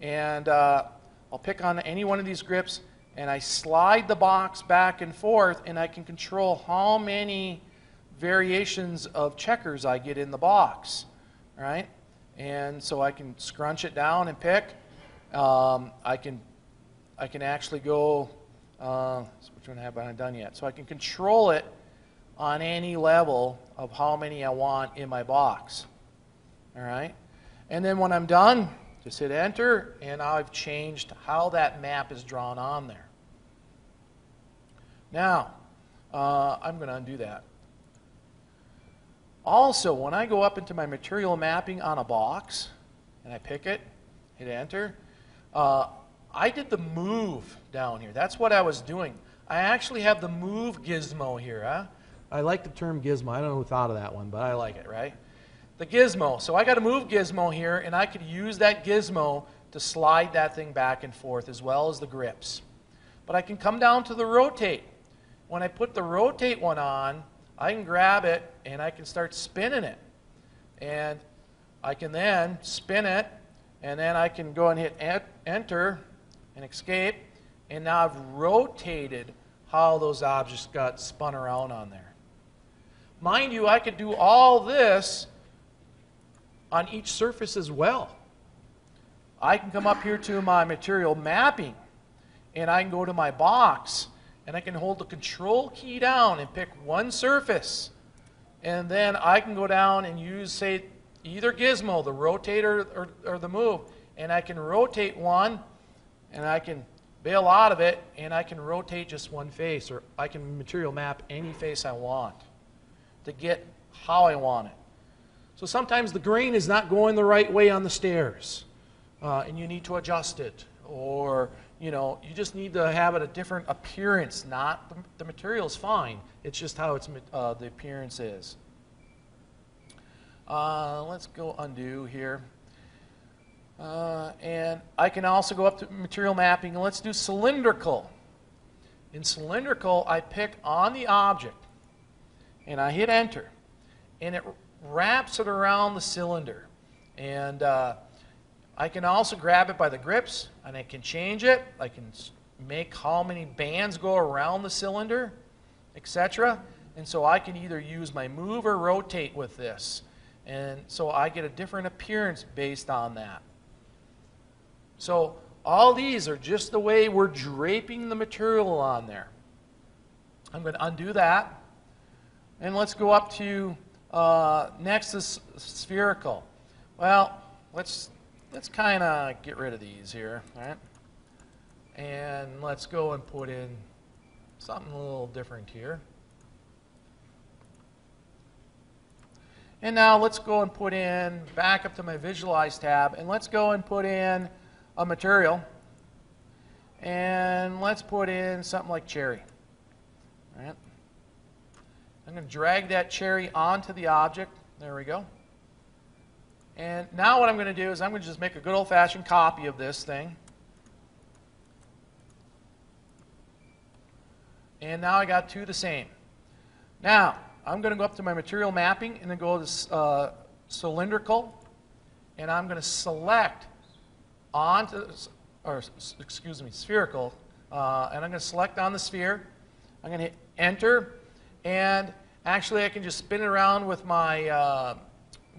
and uh, I'll pick on any one of these grips, and I slide the box back and forth, and I can control how many variations of checkers I get in the box, right? And so I can scrunch it down and pick. Um, I can I can actually go, uh, which one have I done yet? So I can control it on any level of how many I want in my box. All right? And then when I'm done, just hit enter, and I've changed how that map is drawn on there. Now, uh, I'm going to undo that. Also, when I go up into my material mapping on a box, and I pick it, hit enter, uh, I did the move down here. That's what I was doing. I actually have the move gizmo here. Huh? I like the term gizmo. I don't know who thought of that one, but I like it, right? The gizmo. So I got a move gizmo here, and I could use that gizmo to slide that thing back and forth as well as the grips. But I can come down to the rotate. When I put the rotate one on, I can grab it and I can start spinning it. And I can then spin it, and then I can go and hit enter and escape. And now I've rotated how those objects got spun around on there. Mind you, I could do all this on each surface as well. I can come up here to my material mapping and I can go to my box and I can hold the control key down and pick one surface. And then I can go down and use, say, either gizmo, the rotator or, or the move, and I can rotate one and I can bail out of it and I can rotate just one face or I can material map any face I want to get how I want it. So sometimes the grain is not going the right way on the stairs uh, and you need to adjust it or you know you just need to have it a different appearance not the, the material is fine it's just how it's uh, the appearance is. Uh, let's go undo here. Uh, and I can also go up to material mapping and let's do cylindrical. In cylindrical I pick on the object and I hit enter and it wraps it around the cylinder. And uh, I can also grab it by the grips and I can change it. I can make how many bands go around the cylinder, etc. And so I can either use my move or rotate with this. And so I get a different appearance based on that. So all these are just the way we're draping the material on there. I'm going to undo that. And let's go up to uh, next is spherical. Well, let's let's kind of get rid of these here, all right? And let's go and put in something a little different here. And now let's go and put in, back up to my Visualize tab, and let's go and put in a material. And let's put in something like cherry. All right. I'm going to drag that cherry onto the object. There we go. And now what I'm going to do is I'm going to just make a good old-fashioned copy of this thing. And now I got two the same. Now, I'm going to go up to my material mapping and then go to uh, cylindrical. And I'm going to select onto, or excuse me, spherical. Uh, and I'm going to select on the sphere. I'm going to hit enter. And actually, I can just spin it around with my uh,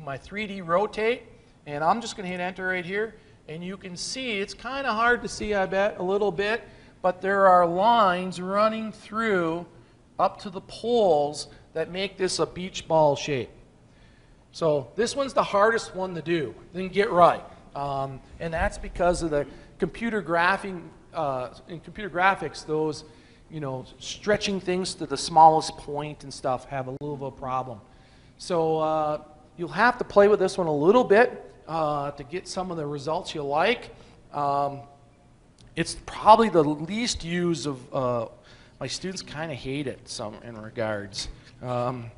my 3D rotate, and I'm just going to hit enter right here. And you can see, it's kind of hard to see, I bet, a little bit, but there are lines running through up to the poles that make this a beach ball shape. So this one's the hardest one to do, then get right. Um, and that's because of the computer graphing, uh, in computer graphics, those, you know, stretching things to the smallest point and stuff have a little of a problem. So uh, You'll have to play with this one a little bit uh, to get some of the results you like. Um, it's probably the least used of uh, my students kind of hate it some in regards. Um,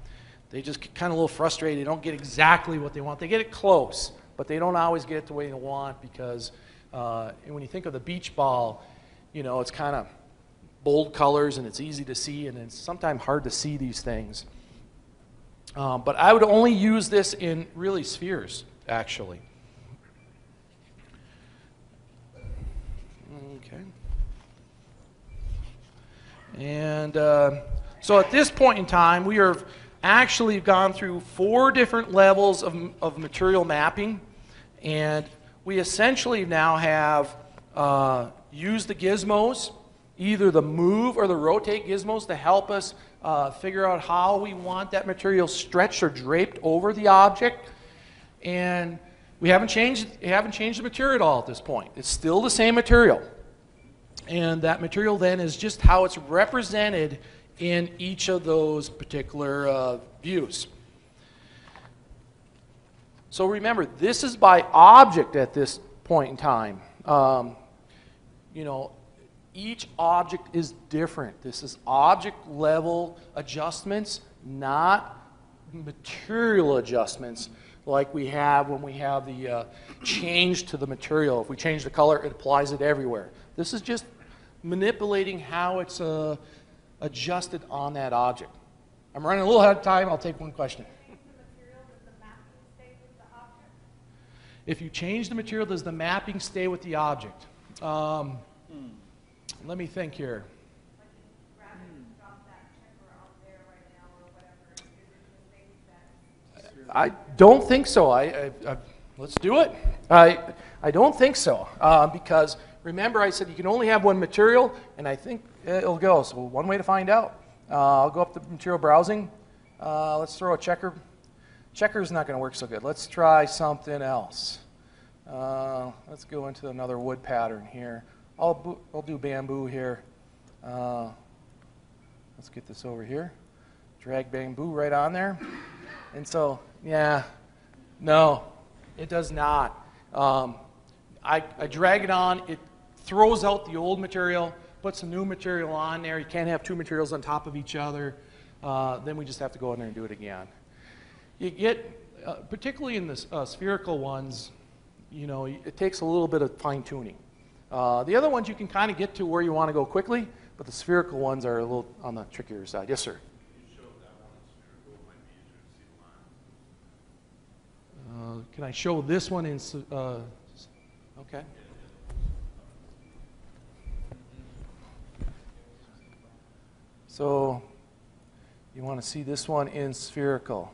they just get kind of a little frustrated. They don't get exactly what they want. They get it close, but they don't always get it the way they want because uh, when you think of the beach ball, you know, it's kind of bold colors and it's easy to see, and it's sometimes hard to see these things. Um, but I would only use this in really spheres, actually. Okay. And uh, so at this point in time, we have actually gone through four different levels of, of material mapping. And we essentially now have uh, used the gizmos, either the move or the rotate gizmos to help us uh, figure out how we want that material stretched or draped over the object. And we haven't changed, we haven't changed the material at all at this point. It's still the same material. And that material then is just how it's represented in each of those particular uh, views. So remember, this is by object at this point in time. Um, you know, each object is different. This is object level adjustments, not material adjustments like we have when we have the uh, change to the material. If we change the color, it applies it everywhere. This is just manipulating how it's uh, adjusted on that object. I'm running a little ahead of time. I'll take one question. If you change the material, does the mapping stay with the object? Um, let me think here. I don't think so. I, I, I let's do it. I, I don't think so uh, because remember I said you can only have one material, and I think it'll go. So one way to find out. Uh, I'll go up to material browsing. Uh, let's throw a checker. Checker's not going to work so good. Let's try something else. Uh, let's go into another wood pattern here. I'll, I'll do bamboo here. Uh, let's get this over here. Drag bamboo right on there. And so, yeah, no, it does not. Um, I, I drag it on, it throws out the old material, puts the new material on there. You can't have two materials on top of each other. Uh, then we just have to go in there and do it again. You get, uh, particularly in the uh, spherical ones, you know, it takes a little bit of fine tuning. Uh, the other ones you can kind of get to where you want to go quickly, but the spherical ones are a little on the trickier side. Yes, sir. Uh, can I show this one in? Uh, okay. So you want to see this one in spherical.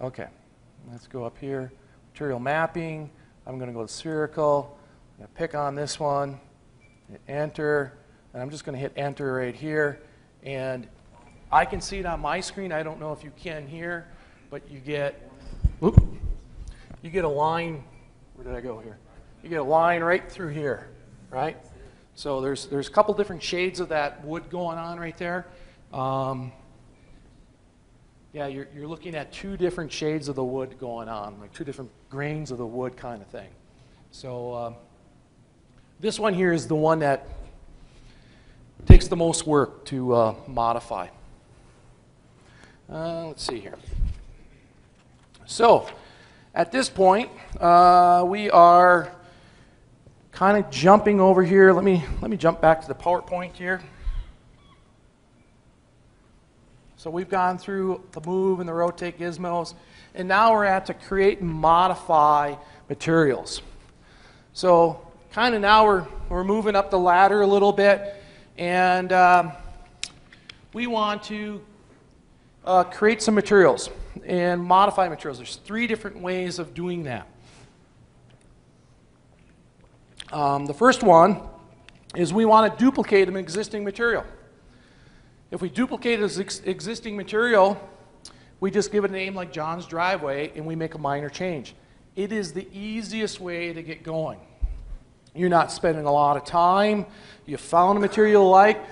Okay, let's go up here. Material mapping. I'm going to go to spherical. I'm going to pick on this one, hit enter, and I'm just going to hit enter right here. And I can see it on my screen. I don't know if you can here, but you get, whoop, you get a line. Where did I go here? You get a line right through here, right? So there's, there's a couple different shades of that wood going on right there. Um, yeah, you're, you're looking at two different shades of the wood going on, like two different grains of the wood kind of thing. So um, this one here is the one that takes the most work to uh, modify. Uh, let's see here. So at this point, uh, we are kind of jumping over here. Let me, let me jump back to the PowerPoint here. So we've gone through the move and the rotate gizmos, and now we're at to create and modify materials. So kind of now we're, we're moving up the ladder a little bit, and um, we want to uh, create some materials and modify materials. There's three different ways of doing that. Um, the first one is we want to duplicate an existing material. If we duplicate this ex existing material, we just give it a name like John's driveway and we make a minor change. It is the easiest way to get going. You're not spending a lot of time. You found a material you like,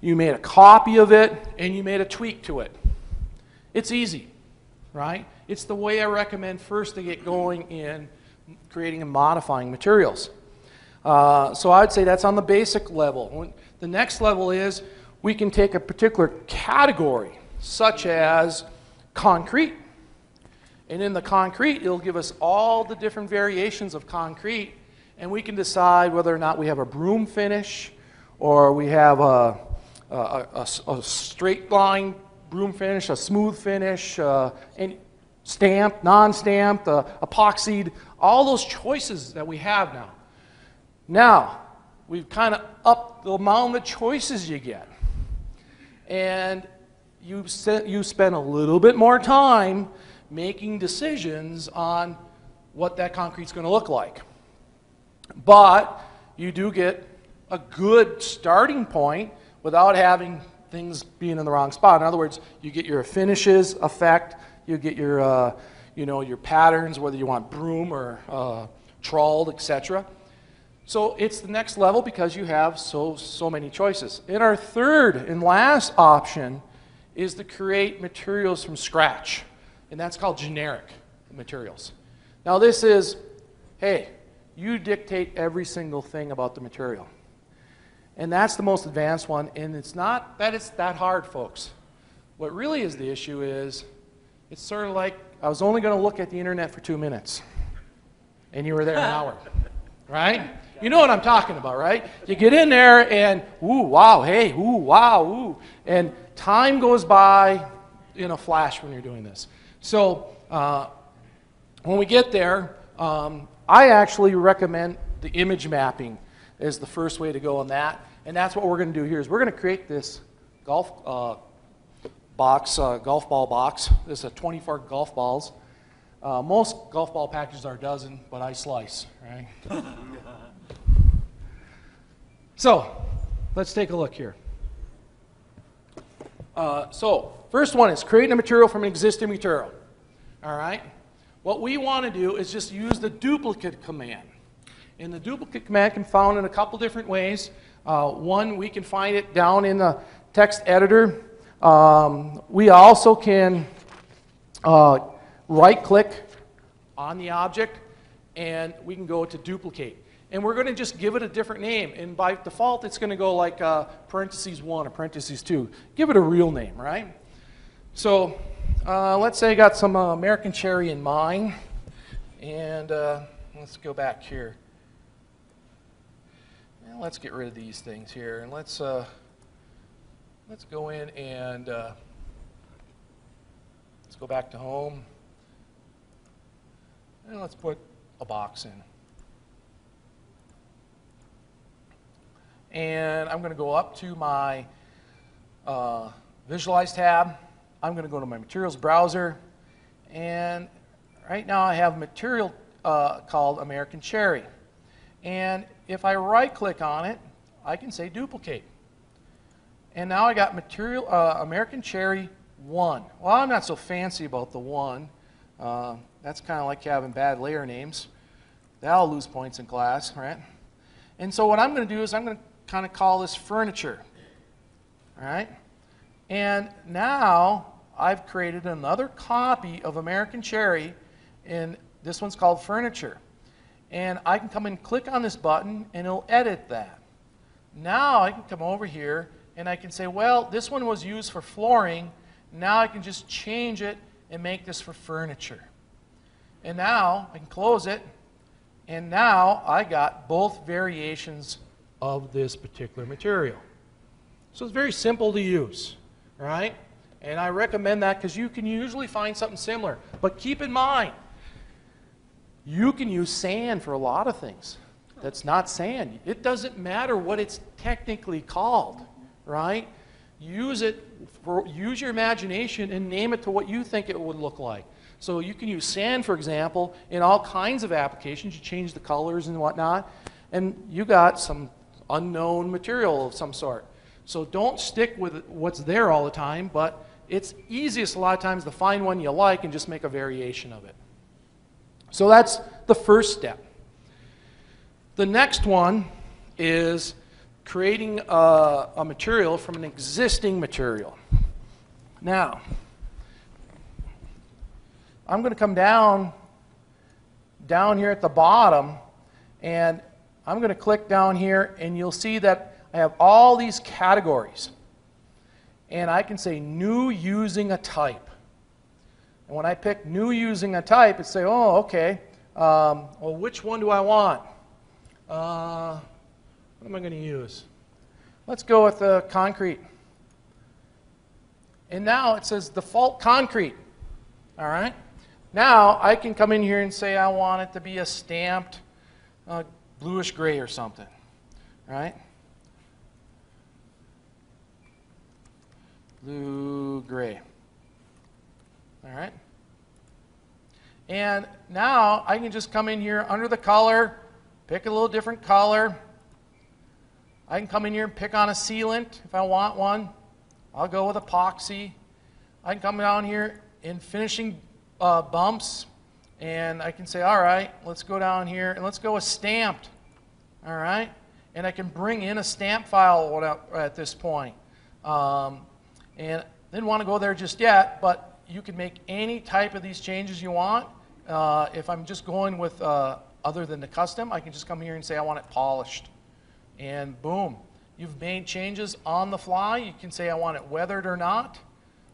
you made a copy of it, and you made a tweak to it. It's easy, right? It's the way I recommend first to get going in creating and modifying materials. Uh, so I'd say that's on the basic level. The next level is we can take a particular category, such as concrete, And in the concrete, it'll give us all the different variations of concrete, and we can decide whether or not we have a broom finish or we have a, a, a- a straight line broom finish, a smooth finish, uh, and stamped, non-stamped, uh, epoxied, all those choices that we have now. Now, we've kind of upped the amount of choices you get. And you, you spend a little bit more time making decisions on what that concrete's going to look like. But you do get a good starting point without having things being in the wrong spot. In other words, you get your finishes effect, you get your, uh, you know, your patterns, whether you want broom or uh, troweled, etc. So it's the next level because you have so, so many choices. And our third and last option is to create materials from scratch, and that's called generic materials. Now, this is, hey, you dictate every single thing about the material. And that's the most advanced one, and it's not that it's that hard, folks. What really is the issue is it's sort of like I was only going to look at the internet for two minutes, and you were there an hour, right? You know what I'm talking about, right? You get in there and, ooh, wow, hey, ooh, wow, ooh. And time goes by in a flash when you're doing this. So uh, when we get there, um, I actually recommend the image mapping is the first way to go on that. And that's what we're going to do here is we're going to create this golf uh, box, uh, golf ball box. This is a 24 golf balls. Uh, most golf ball packages are a dozen, but I slice, right? so, let's take a look here. Uh, so, first one is creating a material from an existing material. All right? What we want to do is just use the duplicate command. And the duplicate command can be found in a couple different ways. Uh, one, we can find it down in the text editor. Um, we also can uh, right click on the object and we can go to duplicate. And we're going to just give it a different name. And by default, it's going to go like uh, parentheses 1 or parentheses 2. Give it a real name, right? So uh, let's say I got some uh, American cherry in mind. And uh, let's go back here. Let's get rid of these things here. And let's, uh, let's go in and uh, let's go back to home. And let's put a box in. And I'm going to go up to my uh, Visualize tab. I'm going to go to my Materials browser. And right now I have a material uh, called American Cherry. And if I right click on it, I can say duplicate. And now I got material uh, American Cherry 1. Well, I'm not so fancy about the 1. Uh, that's kind of like having bad layer names. That'll lose points in class, right? And so what I'm going to do is I'm going to kind of call this furniture. All right? And now I've created another copy of American Cherry, and this one's called furniture. And I can come and click on this button, and it'll edit that. Now I can come over here, and I can say, well, this one was used for flooring. Now I can just change it and make this for furniture. And now I can close it, and now I got both variations of this particular material. So it's very simple to use, right? And I recommend that because you can usually find something similar. But keep in mind, you can use sand for a lot of things. That's not sand. It doesn't matter what it's technically called, right? Use it for, use your imagination and name it to what you think it would look like. So you can use sand, for example, in all kinds of applications. You change the colors and whatnot, and you got some unknown material of some sort. So don't stick with what's there all the time, but it's easiest a lot of times to find one you like and just make a variation of it. So that's the first step. The next one is creating a, a material from an existing material. Now, I'm going to come down down here at the bottom and I'm going to click down here and you'll see that I have all these categories. And I can say new using a type. And when I pick new using a type, it say, oh, okay, um, well, which one do I want? Uh, what am I going to use? Let's go with the concrete. And now it says default concrete. All right? Now I can come in here and say I want it to be a stamped uh, bluish gray or something. Right? Blue gray. All right? And now I can just come in here under the color, pick a little different color. I can come in here and pick on a sealant if I want one. I'll go with epoxy. I can come down here in finishing uh, bumps, and I can say, all right, let's go down here and let's go with stamped. All right? And I can bring in a stamp file at this point. Um, and didn't want to go there just yet, but you can make any type of these changes you want. Uh, if I'm just going with uh, other than the custom, I can just come here and say I want it polished. And boom, you've made changes on the fly. You can say I want it weathered or not.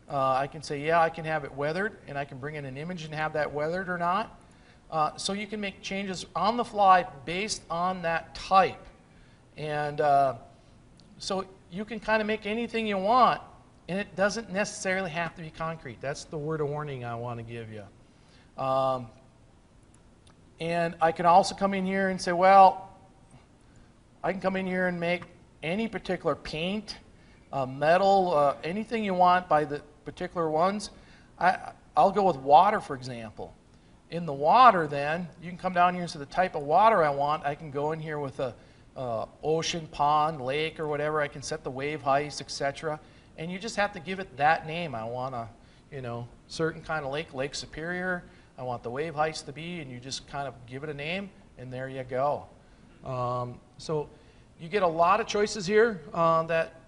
Uh, I can say, yeah, I can have it weathered, and I can bring in an image and have that weathered or not. Uh, so you can make changes on the fly based on that type. And uh, so you can kind of make anything you want, and it doesn't necessarily have to be concrete. That's the word of warning I want to give you. Um, and I can also come in here and say, well, I can come in here and make any particular paint, uh, metal, uh, anything you want by the particular ones. I, I'll go with water, for example. In the water, then, you can come down here and say the type of water I want. I can go in here with a uh, ocean, pond, lake, or whatever. I can set the wave heights, etc. And you just have to give it that name. I want a, you know, certain kind of lake, Lake Superior. I want the wave heights to be, and you just kind of give it a name, and there you go. Um, so you get a lot of choices here uh, that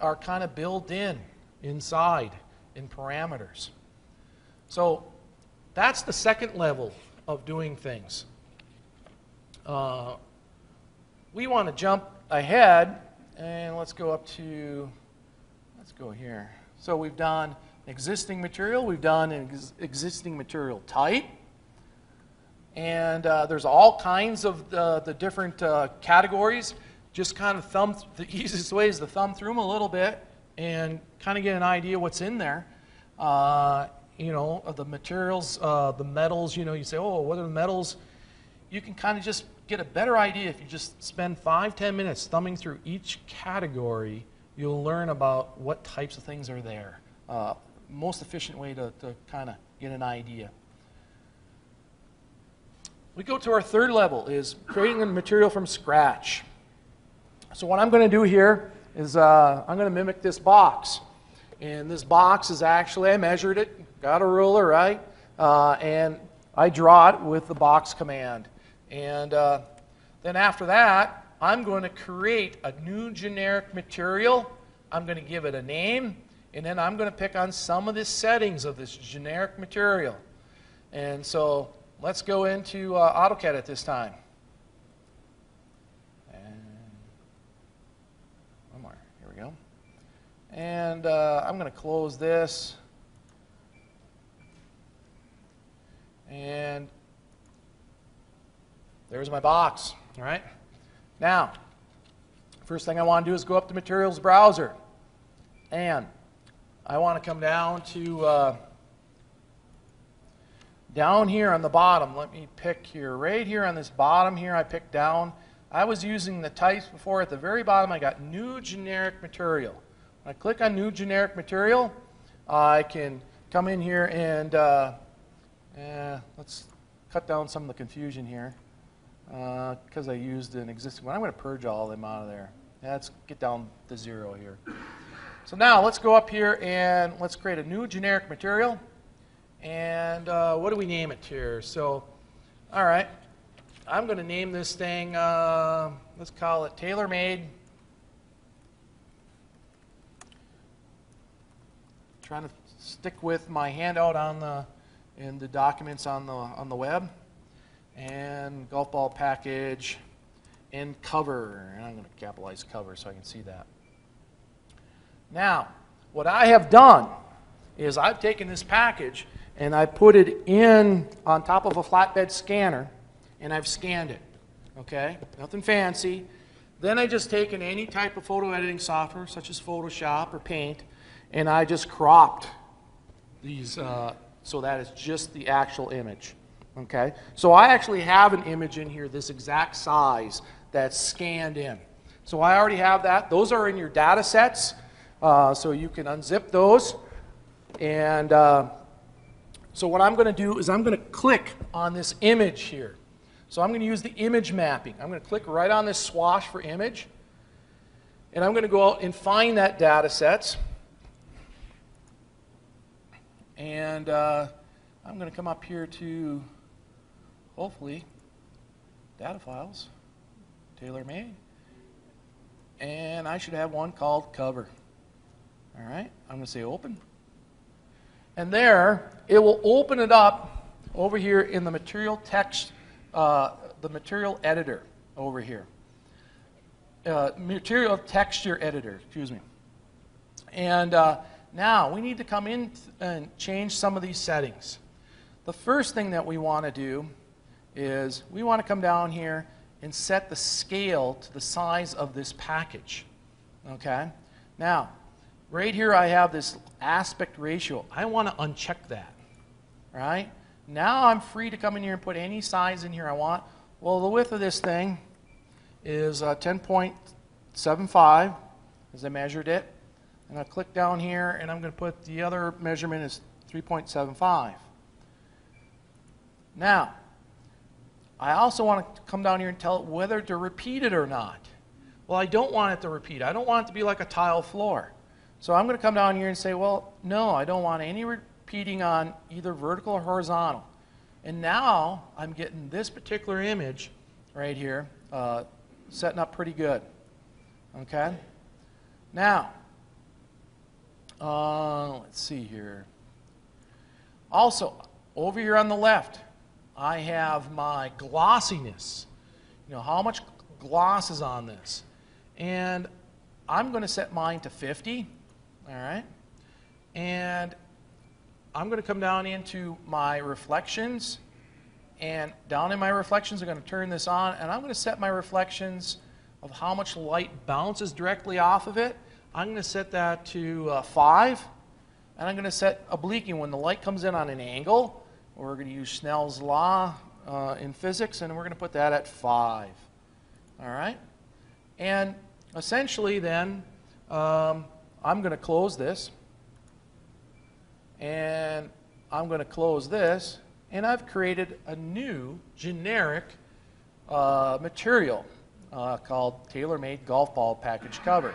are kind of built in inside in parameters. So that's the second level of doing things. Uh, we want to jump ahead and let's go up to, let's go here. So we've done existing material, we've done ex existing material type, and uh, there's all kinds of the, the different uh, categories. Just kind of thumb, the easiest way is to thumb through them a little bit and kind of get an idea what's in there. Uh, you know, the materials, uh, the metals, you know, you say, oh, what are the metals? You can kind of just get a better idea if you just spend five, ten minutes thumbing through each category. You'll learn about what types of things are there. Uh, most efficient way to, to kind of get an idea. We go to our third level is creating a material from scratch. So what I'm going to do here is uh, I'm going to mimic this box. And this box is actually, I measured it, got a ruler, right? Uh, and I draw it with the box command. And uh, then after that, I'm going to create a new generic material. I'm going to give it a name, and then I'm going to pick on some of the settings of this generic material. And so let's go into uh, AutoCAD at this time. And one more. Here we go. And uh, I'm going to close this. And there's my box, all right? Now, first thing I want to do is go up to Materials Browser. And I want to come down to, uh, down here on the bottom, let me pick here, right here on this bottom here, I pick down. I was using the types before. At the very bottom, I got new generic material. I click on new generic material, I can come in here and uh, eh, let's cut down some of the confusion here because uh, I used an existing one. I'm going to purge all of them out of there. Let's get down to zero here. So now let's go up here and let's create a new generic material. And uh, what do we name it here? So, all right, I'm going to name this thing, uh, let's call it tailor-made trying to stick with my handout on the in the documents on the on the web and golf ball package and cover and I'm going to capitalize cover so I can see that now what I have done is I've taken this package and I put it in on top of a flatbed scanner, and I've scanned it. Okay? Nothing fancy. Then I just take in any type of photo editing software, such as Photoshop or Paint, and I just cropped these uh, so that it's just the actual image. Okay? So I actually have an image in here this exact size that's scanned in. So I already have that. Those are in your data sets, uh, so you can unzip those. And uh, so what I'm going to do is I'm going to click on this image here. So I'm going to use the image mapping. I'm going to click right on this swatch for image. And I'm going to go out and find that data sets. And uh, I'm going to come up here to, hopefully, data files, tailor made. And I should have one called cover. All right, I'm going to say open. And there, it will open it up over here in the material text, uh, the material editor over here. Uh, material texture editor, excuse me. And uh, now we need to come in and change some of these settings. The first thing that we want to do is we want to come down here and set the scale to the size of this package. Okay? Now, right here I have this aspect ratio. I want to uncheck that. Right? Now I'm free to come in here and put any size in here I want. Well, the width of this thing is uh, 10.75 as I measured it. And I click down here and I'm going to put the other measurement is 3.75. Now, I also want to come down here and tell it whether to repeat it or not. Well, I don't want it to repeat. I don't want it to be like a tile floor. So I'm going to come down here and say, well, no, I don't want any repeating on either vertical or horizontal. And now I'm getting this particular image right here uh, setting up pretty good. Okay? Now, uh, let's see here. Also, over here on the left, I have my glossiness. You know, how much gloss is on this? And I'm going to set mine to 50. All right? And I'm going to come down into my reflections. And down in my reflections, I'm going to turn this on. And I'm going to set my reflections of how much light bounces directly off of it. I'm going to set that to uh, 5. And I'm going to set obliquing when the light comes in on an angle. We're going to use Snell's law uh, in physics, and we're going to put that at 5. All right? And essentially, then, um, I'm going to close this. And I'm going to close this. And I've created a new generic uh, material uh, called tailor-made golf ball package cover.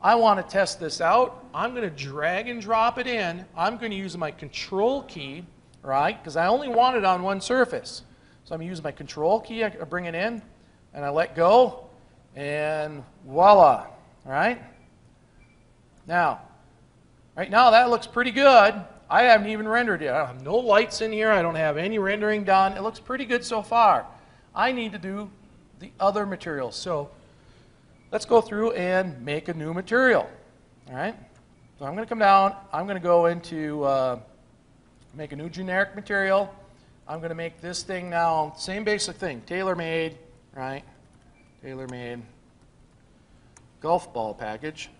I want to test this out. I'm going to drag and drop it in. I'm going to use my control key, right? Because I only want it on one surface. So I'm going to use my control key. I bring it in, and I let go, and voila, right? Now, right now that looks pretty good. I haven't even rendered it. I have no lights in here. I don't have any rendering done. It looks pretty good so far. I need to do the other materials. So let's go through and make a new material. All right? So I'm going to come down. I'm going to go into uh, make a new generic material. I'm going to make this thing now, same basic thing, tailor-made, right? Tailor-made golf ball package.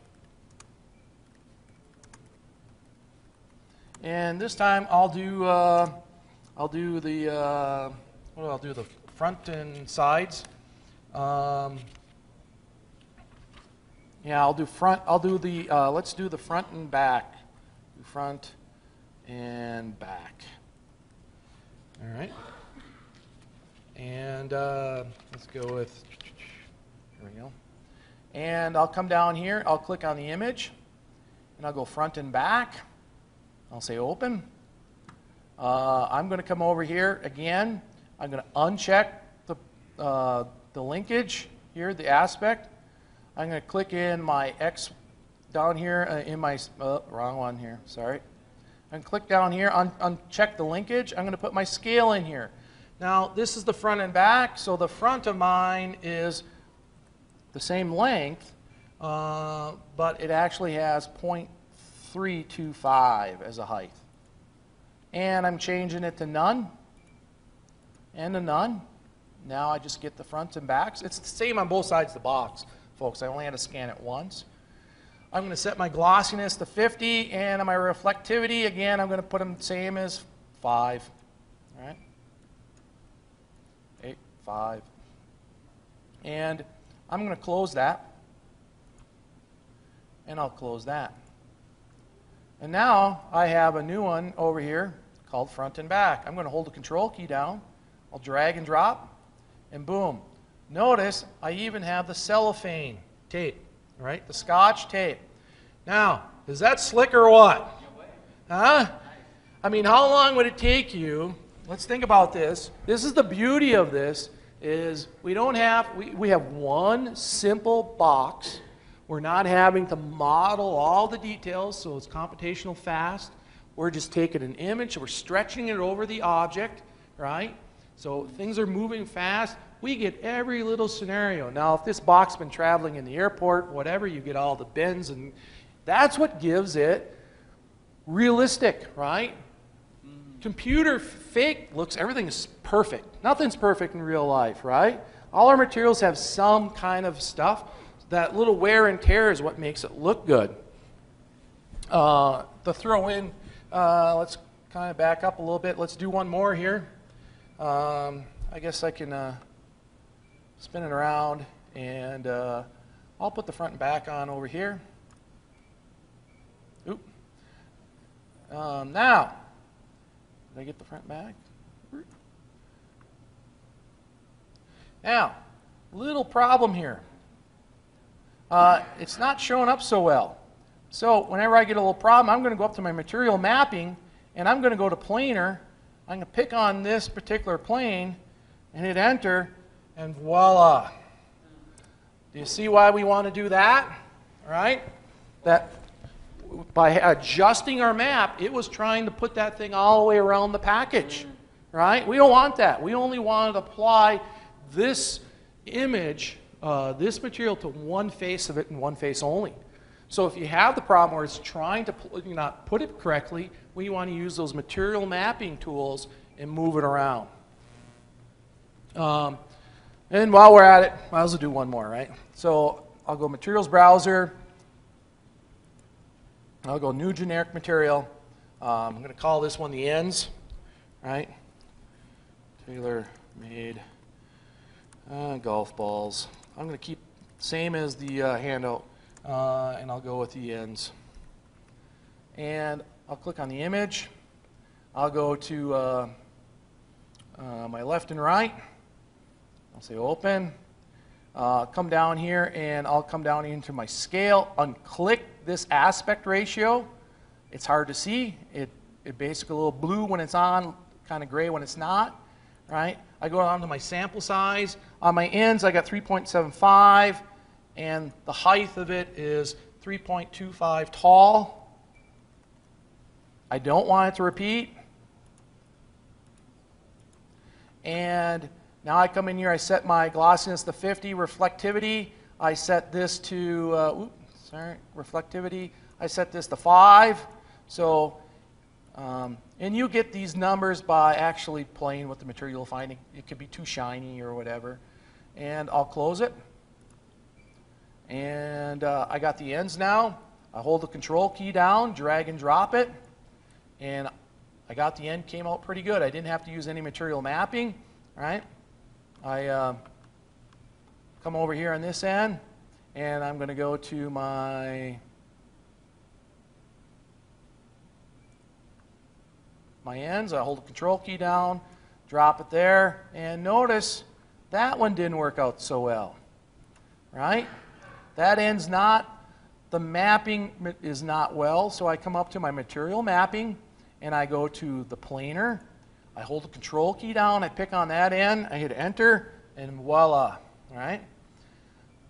And this time I'll do uh, I'll do the uh, I'll do the front and sides. Um, yeah, I'll do front. I'll do the uh, let's do the front and back. Do front and back. All right. And uh, let's go with. Here we go. And I'll come down here. I'll click on the image, and I'll go front and back. I'll say open. Uh, I'm going to come over here again. I'm going to uncheck the, uh, the linkage here, the aspect. I'm going to click in my X down here uh, in my, uh, wrong one here, sorry. To click down here, un uncheck the linkage. I'm going to put my scale in here. Now, this is the front and back, so the front of mine is the same length, uh, but it actually has 0.325 as a height. and I'm changing it to none and to none. Now I just get the fronts and backs. It's the same on both sides of the box, folks. I only had to scan it once. I'm going to set my glossiness to 50, and my reflectivity, again, I'm going to put them same as 5. All right? 8, 5. And I'm going to close that. And I'll close that. And now I have a new one over here called front and back. I'm going to hold the control key down. I'll drag and drop, and boom. Notice I even have the cellophane tape, right? The scotch tape. Now, is that slick or what? Huh? I mean, how long would it take you? Let's think about this. This is the beauty of this is we don't have we, we have one simple box. We're not having to model all the details, so it's computational fast. We're just taking an image, we're stretching it over the object, right? So things are moving fast. We get every little scenario. Now, if this box been traveling in the airport, whatever, you get all the bends, and that's what gives it realistic, right? Computer fake looks, everything's perfect. Nothing's perfect in real life, right? All our materials have some kind of stuff. That little wear and tear is what makes it look good. Uh, to throw in, uh, let's kind of back up a little bit. Let's do one more here. Um, I guess I can uh, spin it around and uh, I'll put the front and back on over here. Oop. Um, now, did I get the front back? Now, little problem here. Uh, it's not showing up so well. So whenever I get a little problem, I'm going to go up to my material mapping and I'm going to go to planar. I'm going to pick on this particular plane and hit enter and voila. Do you see why we want to do that? Right? That by adjusting our map, it was trying to put that thing all the way around the package. Right? We don't want that. We only want to apply this image, uh, this material to one face of it and one face only. So if you have the problem where it's trying to not put it correctly, we want to use those material mapping tools and move it around. Um, and while we're at it, might as well do one more, right? So I'll go Materials Browser. I'll go New Generic Material. Um, I'm going to call this one the ends, right? Taylor made uh, golf balls. I'm going to keep same as the uh, handout, uh, and I'll go with the ends. And I'll click on the image. I'll go to uh, uh, my left and right. I'll say open. Uh, come down here and I'll come down into my scale, unclick this aspect ratio. It's hard to see. It, it basically a little blue when it's on, kind of gray when it's not, right? I go down to my sample size. On my ends, I got 3.75, and the height of it is 3.25 tall. I don't want it to repeat. And now I come in here, I set my glossiness to 50, reflectivity, I set this to, uh, oops, sorry, reflectivity, I set this to 5. So, um, and you get these numbers by actually playing with the material finding. It could be too shiny or whatever. And I'll close it. And uh, I got the ends now. I hold the control key down, drag and drop it. And I got the end, came out pretty good. I didn't have to use any material mapping, right? I uh, come over here on this end, and I'm going to go to my my ends. I hold the control key down, drop it there, and notice that one didn't work out so well, right? That end's not, the mapping is not well, so I come up to my material mapping, and I go to the planar. I hold the control key down, I pick on that end, I hit enter, and voila, all right?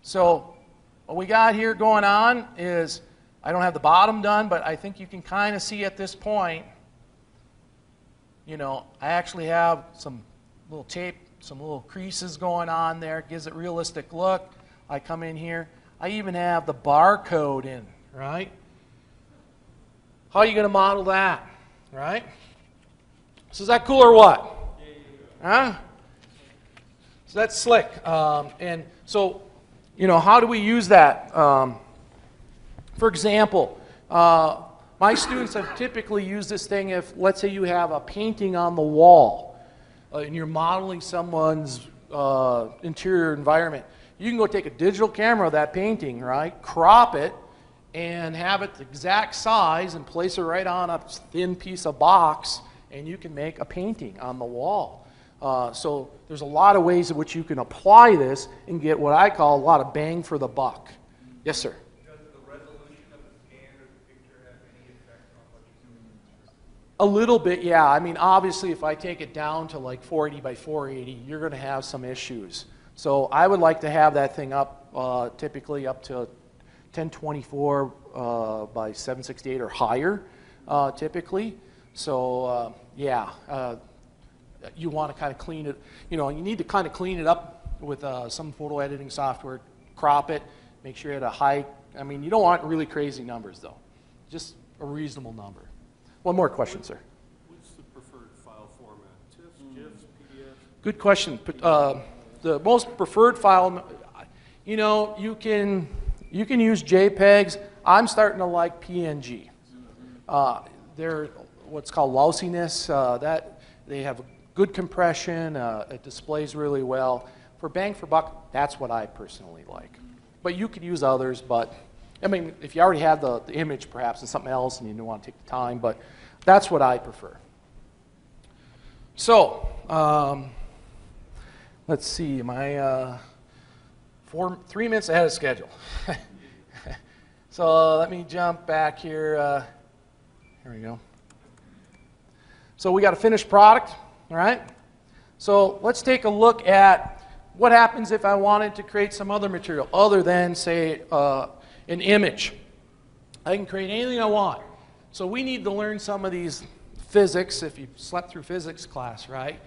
So what we got here going on is, I don't have the bottom done, but I think you can kind of see at this point, you know, I actually have some little tape, some little creases going on there, gives it realistic look. I come in here, I even have the barcode in, right? How are you going to model that, right? So is that cool or what? Huh? So that's slick. Um, and so, you know, how do we use that? Um, for example, uh, my students have typically used this thing if, let's say, you have a painting on the wall uh, and you're modeling someone's uh, interior environment. You can go take a digital camera of that painting, right? Crop it and have it the exact size and place it right on a thin piece of box, and you can make a painting on the wall. Uh, so there's a lot of ways in which you can apply this and get what I call a lot of bang for the buck. Yes, sir. Does the resolution of the scan or the picture have any effect on what you're doing? A little bit, yeah. I mean, obviously, if I take it down to like 480 by 480, you're going to have some issues. So I would like to have that thing up, uh, typically up to 1024 uh, by 768 or higher, uh, typically. So uh, yeah, uh, you want to kind of clean it. You know, you need to kind of clean it up with uh, some photo editing software. Crop it, make sure you had a high. I mean, you don't want really crazy numbers though, just a reasonable number. One more question, sir. What's the preferred file format? TIFF, GIFs, PDFs? Good question. But, uh, the most preferred file, you know, you can you can use JPEGs. I'm starting to like PNG. Uh, they're what's called lossless. Uh, that they have good compression. Uh, it displays really well. For bang for buck, that's what I personally like. But you could use others. But I mean, if you already have the, the image, perhaps, and something else, and you don't want to take the time. But that's what I prefer. So. Um, Let's see, my uh, four, three minutes ahead of schedule. so let me jump back here. Uh, here we go. So we got a finished product, all right? So let's take a look at what happens if I wanted to create some other material other than, say, uh, an image. I can create anything I want. So we need to learn some of these physics if you slept through physics class, right?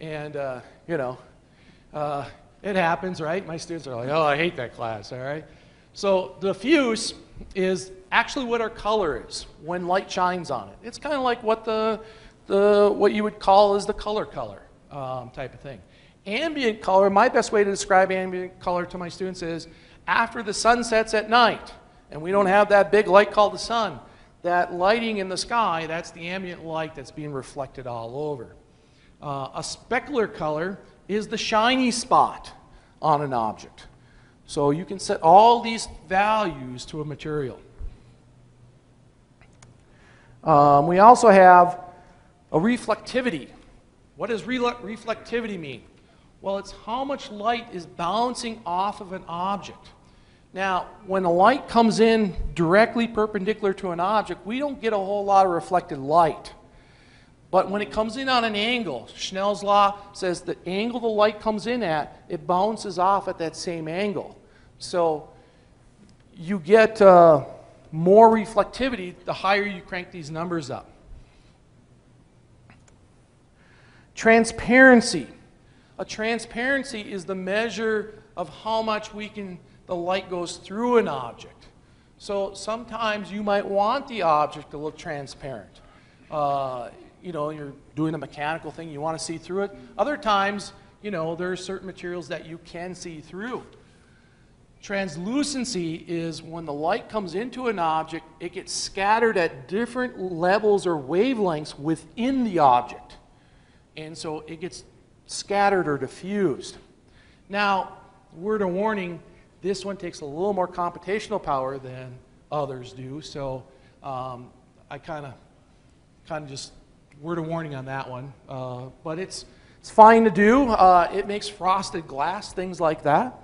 And, uh, you know, uh, it happens, right? My students are like, oh, I hate that class, all right? So diffuse is actually what our color is when light shines on it. It's kind of like what the, the what you would call is the color color um, type of thing. Ambient color, my best way to describe ambient color to my students is after the sun sets at night, and we don't have that big light called the sun, that lighting in the sky, that's the ambient light that's being reflected all over. Uh, a specular color is the shiny spot on an object. So you can set all these values to a material. Um, we also have a reflectivity. What does re reflectivity mean? Well, it's how much light is bouncing off of an object. Now, when the light comes in directly perpendicular to an object, we don't get a whole lot of reflected light. But when it comes in on an angle, Snell's law says the angle the light comes in at, it bounces off at that same angle. So you get uh, more reflectivity the higher you crank these numbers up. Transparency. A transparency is the measure of how much we can, the light goes through an object. So sometimes you might want the object to look transparent. Uh, you know, you're doing a mechanical thing, you want to see through it. Other times, you know, there are certain materials that you can see through. Translucency is when the light comes into an object, it gets scattered at different levels or wavelengths within the object. And so it gets scattered or diffused. Now, word of warning, this one takes a little more computational power than others do. So um, I kind of kind of just word of warning on that one. Uh, but it's, it's fine to do. Uh, it makes frosted glass, things like that.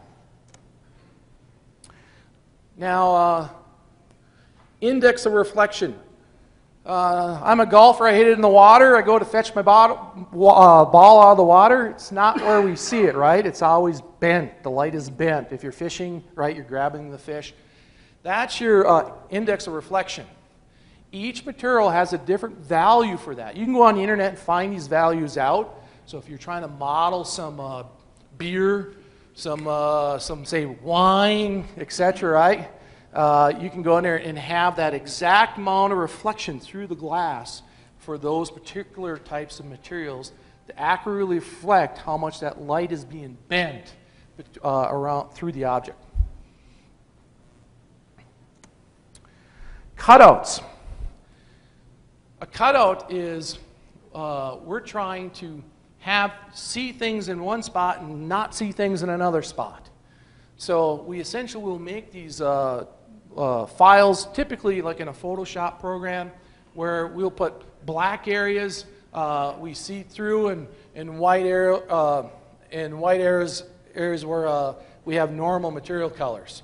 Now, uh, index of reflection. Uh, I'm a golfer. I hit it in the water. I go to fetch my bottle, uh, ball out of the water. It's not where we see it, right? It's always bent. The light is bent. If you're fishing, right, you're grabbing the fish. That's your uh, index of reflection. Each material has a different value for that. You can go on the internet and find these values out. So if you're trying to model some uh, beer, some, uh, some say wine, etc., right? Uh, you can go in there and have that exact amount of reflection through the glass for those particular types of materials to accurately reflect how much that light is being bent uh, around through the object. Cutouts. A cutout is uh, we're trying to have see things in one spot and not see things in another spot. So we essentially will make these uh, uh, files, typically like in a Photoshop program, where we'll put black areas uh, we see through and, and white, area, uh, and white areas, areas where uh, we have normal material colors.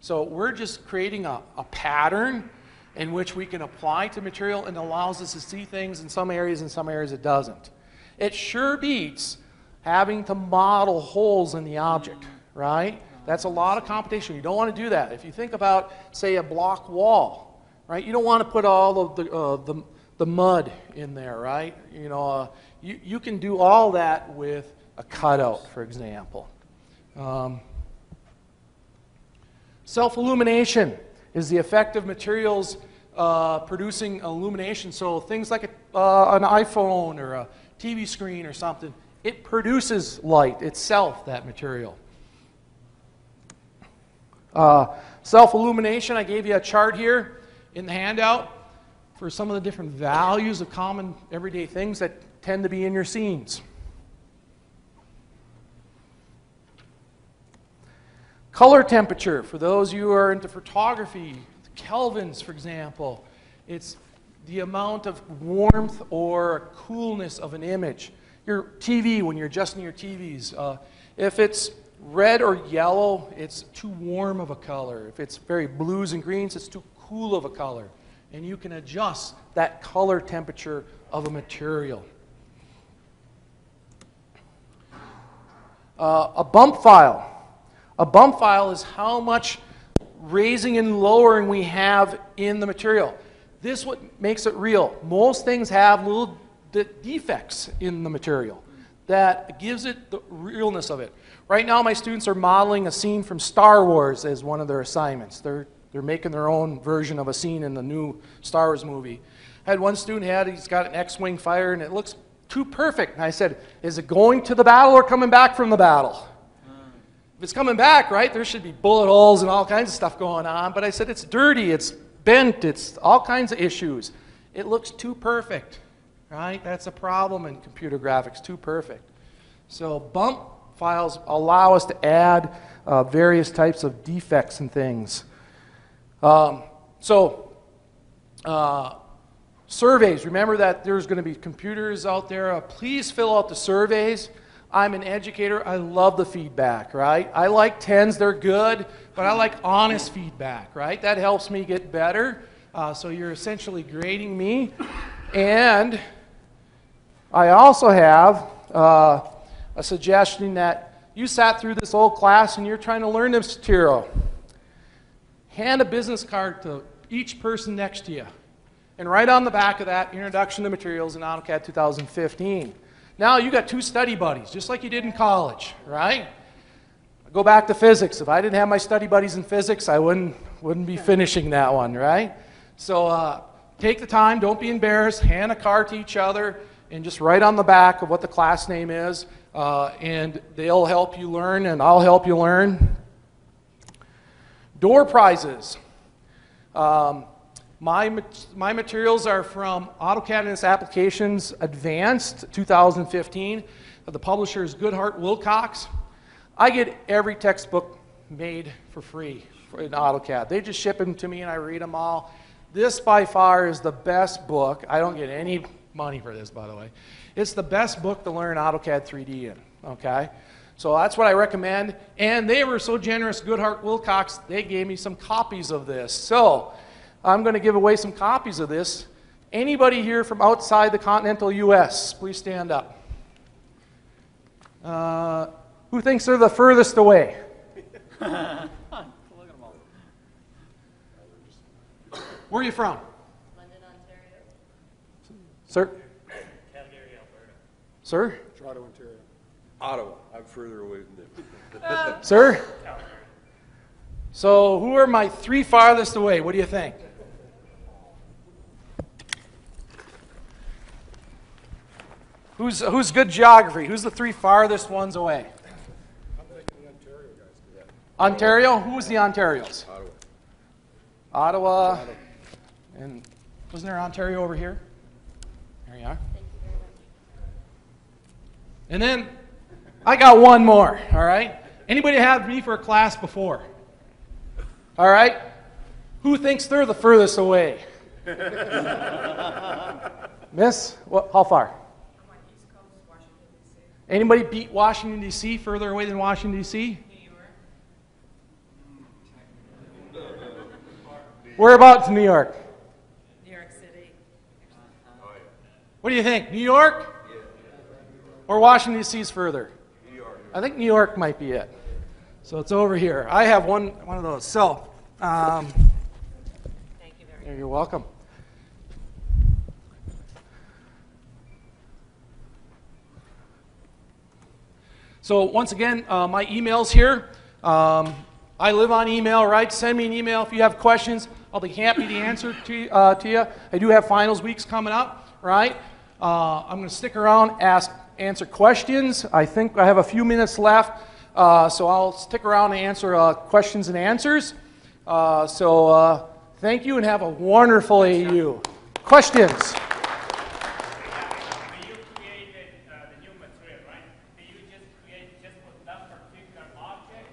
So we're just creating a, a pattern in which we can apply to material and allows us to see things in some areas and some areas it doesn't. It sure beats having to model holes in the object, right? That's a lot of computation. You don't want to do that. If you think about, say, a block wall, right? You don't want to put all of the, uh, the, the mud in there, right? You know, uh, you, you can do all that with a cutout, for example. Um, Self-illumination is the effect of materials uh, producing illumination. So things like a, uh, an iPhone or a TV screen or something, it produces light itself, that material. Uh, Self-illumination, I gave you a chart here in the handout for some of the different values of common everyday things that tend to be in your scenes. Color temperature, for those of you who are into photography, kelvins, for example, it's the amount of warmth or coolness of an image. Your TV, when you're adjusting your TVs, uh, if it's red or yellow, it's too warm of a color. If it's very blues and greens, it's too cool of a color. And you can adjust that color temperature of a material. Uh, a bump file. A bump file is how much raising and lowering we have in the material. This what makes it real. Most things have little de defects in the material that gives it the realness of it. Right now, my students are modeling a scene from Star Wars as one of their assignments. They're, they're making their own version of a scene in the new Star Wars movie. I had one student had, he's got an X-wing fighter and it looks too perfect. And I said, is it going to the battle or coming back from the battle? If it's coming back, right, there should be bullet holes and all kinds of stuff going on. But I said, it's dirty, it's bent, it's all kinds of issues. It looks too perfect, right? That's a problem in computer graphics, too perfect. So bump files allow us to add uh, various types of defects and things. Um, so uh, surveys, remember that there's going to be computers out there. Uh, please fill out the surveys. I'm an educator. I love the feedback, right? I like 10s, they're good, but I like honest feedback, right? That helps me get better. Uh, so you're essentially grading me. And I also have uh, a suggestion that you sat through this whole class and you're trying to learn this material. Hand a business card to each person next to you. And right on the back of that, Introduction to Materials in AutoCAD 2015. Now you got two study buddies, just like you did in college, right? I go back to physics. If I didn't have my study buddies in physics, I wouldn't, wouldn't be finishing that one, right? So uh, take the time, don't be embarrassed, hand a card to each other, and just write on the back of what the class name is, uh, and they'll help you learn, and I'll help you learn. Door prizes. Um, my, my materials are from AutoCAD and its Applications Advanced 2015. The publisher is Goodheart-Willcox. I get every textbook made for free in AutoCAD. They just ship them to me and I read them all. This by far is the best book. I don't get any money for this, by the way. It's the best book to learn AutoCAD 3D in, okay? So that's what I recommend. And they were so generous, Goodheart-Willcox, they gave me some copies of this. So I'm going to give away some copies of this. Anybody here from outside the continental U.S., please stand up. Uh, who thinks they're the furthest away? Where are you from? London, Ontario. Sir? Calgary, Alberta. Sir? Toronto, Ontario. Ottawa, I'm further away than them. Oh. Sir? So, who are my three farthest away? What do you think? Who's, who's good geography? Who's the three farthest ones away? Ontario? guys. Ontario. Who's the Ontarios? Ottawa. Ottawa. And wasn't there Ontario over here? There you are. And then I got one more, all right? Anybody had me for a class before? All right? Who thinks they're the furthest away? Miss, what, how far? Anybody beat Washington, D.C., further away than Washington, D.C.? New York. Whereabouts in New York? New York City. What do you think? New York? Or Washington, D.C. is further? New York. I think New York might be it. So it's over here. I have one, one of those. So, um, Thank you very much. you're welcome. So once again, uh, my email's here. Um, I live on email, right? Send me an email if you have questions. I'll be happy to answer to, uh, to you. I do have finals weeks coming up, right? Uh, I'm going to stick around, ask, answer questions. I think I have a few minutes left, uh, so I'll stick around and answer uh, questions and answers. Uh, so uh, thank you and have a wonderful AU. Questions? When you created the new material, right? Do you just create just for that particular object,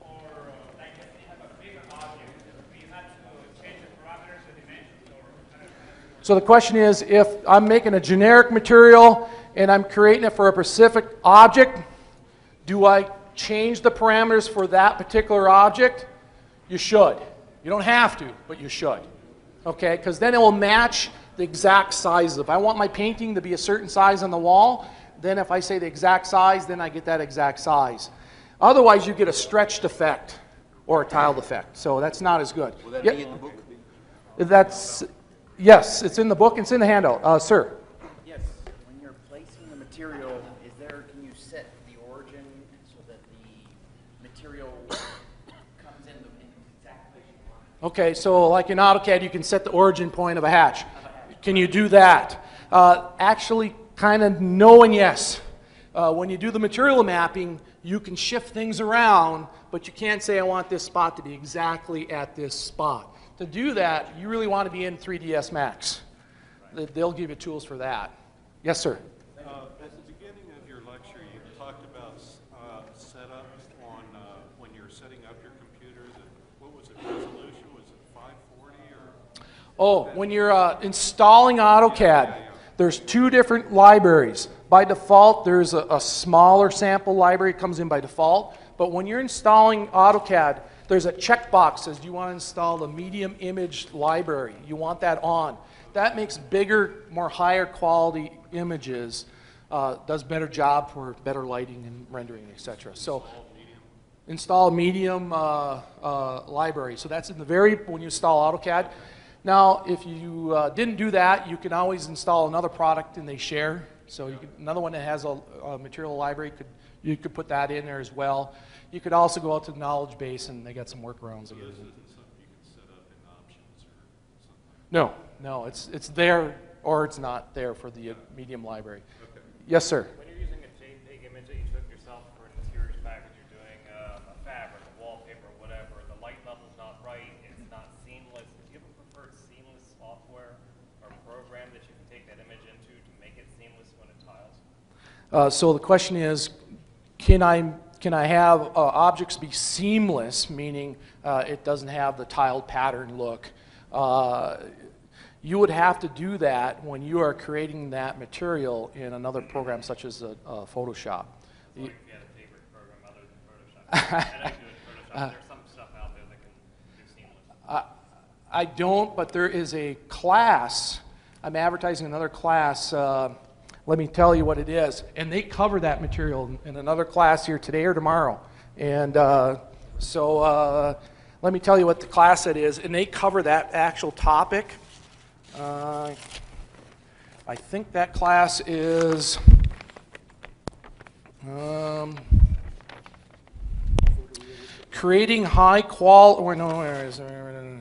or like if you have a bigger object, do you have to change the parameters, the dimensions, or? I don't know. So the question is, if I'm making a generic material and I'm creating it for a specific object, do I change the parameters for that particular object? You should. You don't have to, but you should. Okay, because then it will match the exact size. If I want my painting to be a certain size on the wall, then if I say the exact size, then I get that exact size. Otherwise, you get a stretched effect or a tiled effect. So that's not as good. Will that Yep. be in the book? That's, yes, it's in the book, it's in the handout. Uh, sir? Yes, when you're placing the material, is there, can you set the origin so that the material comes in the in the exact place you want it? Okay, so like in AutoCAD, you can set the origin point of a hatch. Can you do that? Uh, actually, kind of no and yes. Uh, when you do the material mapping, you can shift things around, but you can't say, I want this spot to be exactly at this spot. To do that, you really want to be in 3ds Max. They- They'll give you tools for that. Yes, sir. Uh, At the beginning of your lecture, you talked about uh, setup on, uh, when you're setting up your computer, the- what was it, resolution, was it 540 or? Oh, when you're uh, installing AutoCAD, there's two different libraries. By default, there's a, a smaller sample library, it comes in by default. But when you're installing AutoCAD, there's a checkbox says, do you want to install the medium image library? You want that on. That makes bigger, more higher quality images, uh, does better job for better lighting and rendering, etc. So install medium uh, uh, library. So that's in the very, when you install AutoCAD. Now, if you uh, didn't do that, you can always install another product and they share. So you could, another one that has a, a material library, could, you could put that in there as well. You could also go out to the knowledge base and they got some workarounds. Again. This isn't something you can set up in options or something? No, no, it's, it's there or it's not there for the uh, medium library. Yes, sir. When you're using a JPEG image that you took yourself for an interiors package, you're doing uh, a fabric, a wallpaper, whatever, the light level's not right, it's not seamless. Do you have a preferred seamless software or program that you can take that image into to make it seamless when it tiles? Uh, so the question is, can I, can I have uh, objects be seamless, meaning uh, it doesn't have the tiled pattern look? Uh, you would have to do that when you are creating that material in another program such as uh, Photoshop. You- you had a favorite program other than Photoshop. I you do it in Photoshop, there's some stuff out there that can do seamless. I don't, but there is a class. I'm advertising another class. Let me tell you what it is. And they cover that material in- another class here today or tomorrow. And uh, so uh, let me tell you what the class that is. And they cover that actual topic. Uh, I think that class is. Um, creating high qual. Or no, where is it?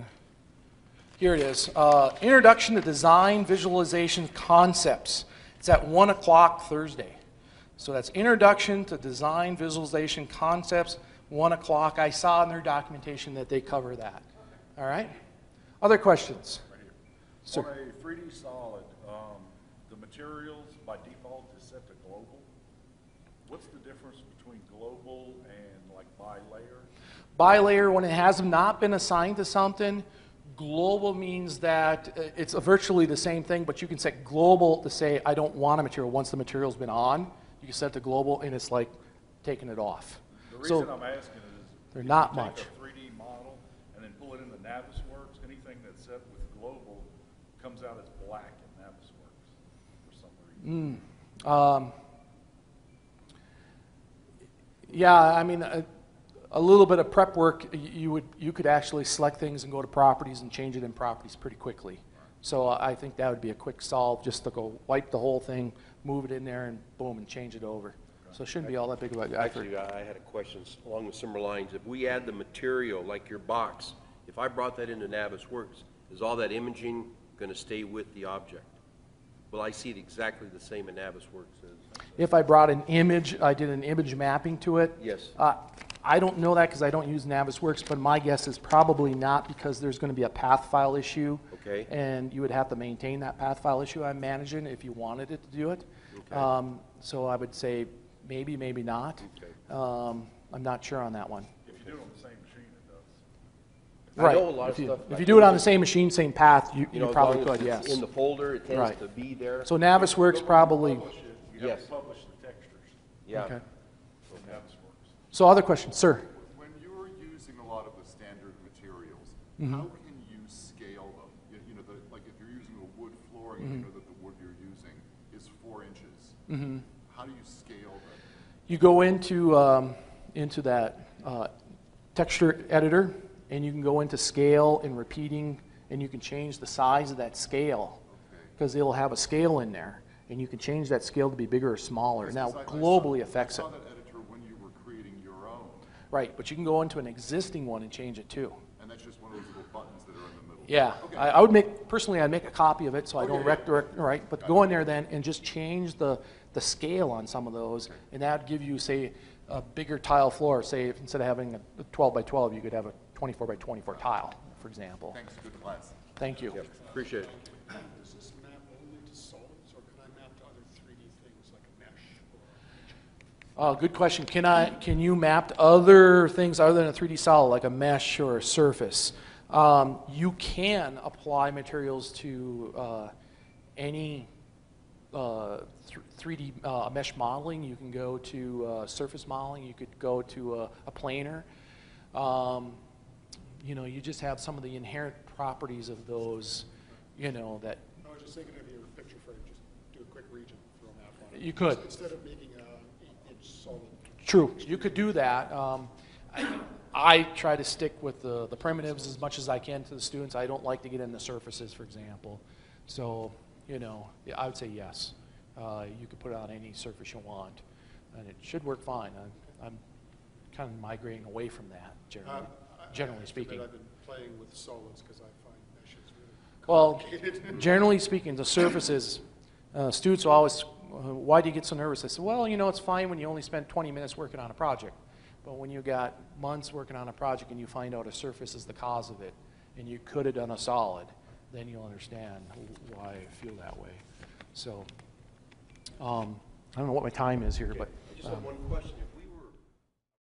Here it is. Uh, Introduction to Design Visualization Concepts. It It's at 1 o'clock Thursday. So that's Introduction to Design Visualization Concepts, 1 o'clock. I saw in their documentation that they cover that. All right? Other questions? Sir. On a 3D solid, um, the materials by default is set to global. What's the difference between global and like ByLayer? ByLayer, when it has not been assigned to something, global means that uh, it's virtually the same thing, but you can set global to say, I don't want a material. Once the material's been on, you can set to global, and it's like taking it off. The So- reason I'm asking is. They're if not you much. Take a 3D model and then pull it into Navisworks, anything that's set with global comes out as black in Navisworks for some reason. Um, Yeah, I mean, a, a little bit of prep work, you would, you could actually select things and go to properties and change it in properties pretty quickly. So I think that would be a quick solve, just to go wipe the whole thing, move it in there, and boom, and change it over. So it shouldn't be all that big of an effort. Actually, I had a question along the similar lines. If we add the material, like your box, if I brought that into Navisworks, is all that imaging going to stay with the object? Will I see it exactly the same in Navisworks as? If I brought an image, I did an image mapping to it. Yes. Uh, I don't know that because I don't use Navisworks, but my guess is probably not because there's going to be a path file issue. Okay. And you would have to maintain that path file issue I'm managing if you wanted it to do it. Okay. Um, So I would say maybe, maybe not. Okay. Um, I'm not sure on that one. If you do it on the same machine, it does. I Right. know a lot of If you- stuff If you do it on the same machine, same path, you You you know, as probably long as could, it's yes. in the folder, it tends Right. to be there. So Navisworks probably, Publish it, you have Yes. to publish the textures Yeah. okay. So other questions, sir? When you're using a lot of the standard materials, Mm-hmm. how can you scale them? You- know, the, like if you're using a wood flooring, Mm-hmm. you know that the wood you're using is four inches. How do you scale them? You go into, um, into that uh, texture editor, and you can go into scale and repeating, and you can change the size of that scale, because it'll have a scale in there, and you can change that scale to be bigger or smaller. Now, I- I saw- globally affects it. I saw that editor when you were creating your own, Right, but you can go into an existing one and change it too. and that's just one of those little buttons that are in the middle. Yeah, Okay. I, I would make, personally, I'd make a copy of it, so I don't Okay. wreck, direct, right, but go in there then and just change the, the scale on some of those, and that'd give you, say, a bigger tile floor, say, if instead of having a twelve by twelve, you could have a twenty-four by twenty-four tile, for example. Thanks, good class. Thank you. Appreciate it. Does this map only to solids, or can I map to other 3D things like a mesh? Uh, good question. Can I, can you map other things other than a 3D solid, like a mesh or a surface? Um, you can apply materials to uh, any uh, 3D uh, mesh modeling. You can go to uh, surface modeling. You could go to a, a planar. Um, you know, you just have some of the inherent properties of those, you know, that I was just thinking of your picture frame, just do a quick region, throw a map on it. You could. Instead of making a. True, you could do that. Um, I, I try to stick with the, the primitives as much as I can to the students. I don't like to get into the surfaces, for example. So, you know, I would say yes. Uh, you could put it on any surface you want, and it should work fine. I'm, I'm kind of migrating away from that, generally, Uh, I- I generally have to admit speaking. I've been playing with solids because I find meshes really Well, generally speaking, the surfaces, uh, students will always, why do you get so nervous? I said, well, you know, it's fine when you only spend 20 minutes working on a project. But when you got months working on a project and you find out a surface is the cause of it, and you could have done a solid, then you'll understand why I feel that way. So, um, I don't know what my time is here, but. I just have one question.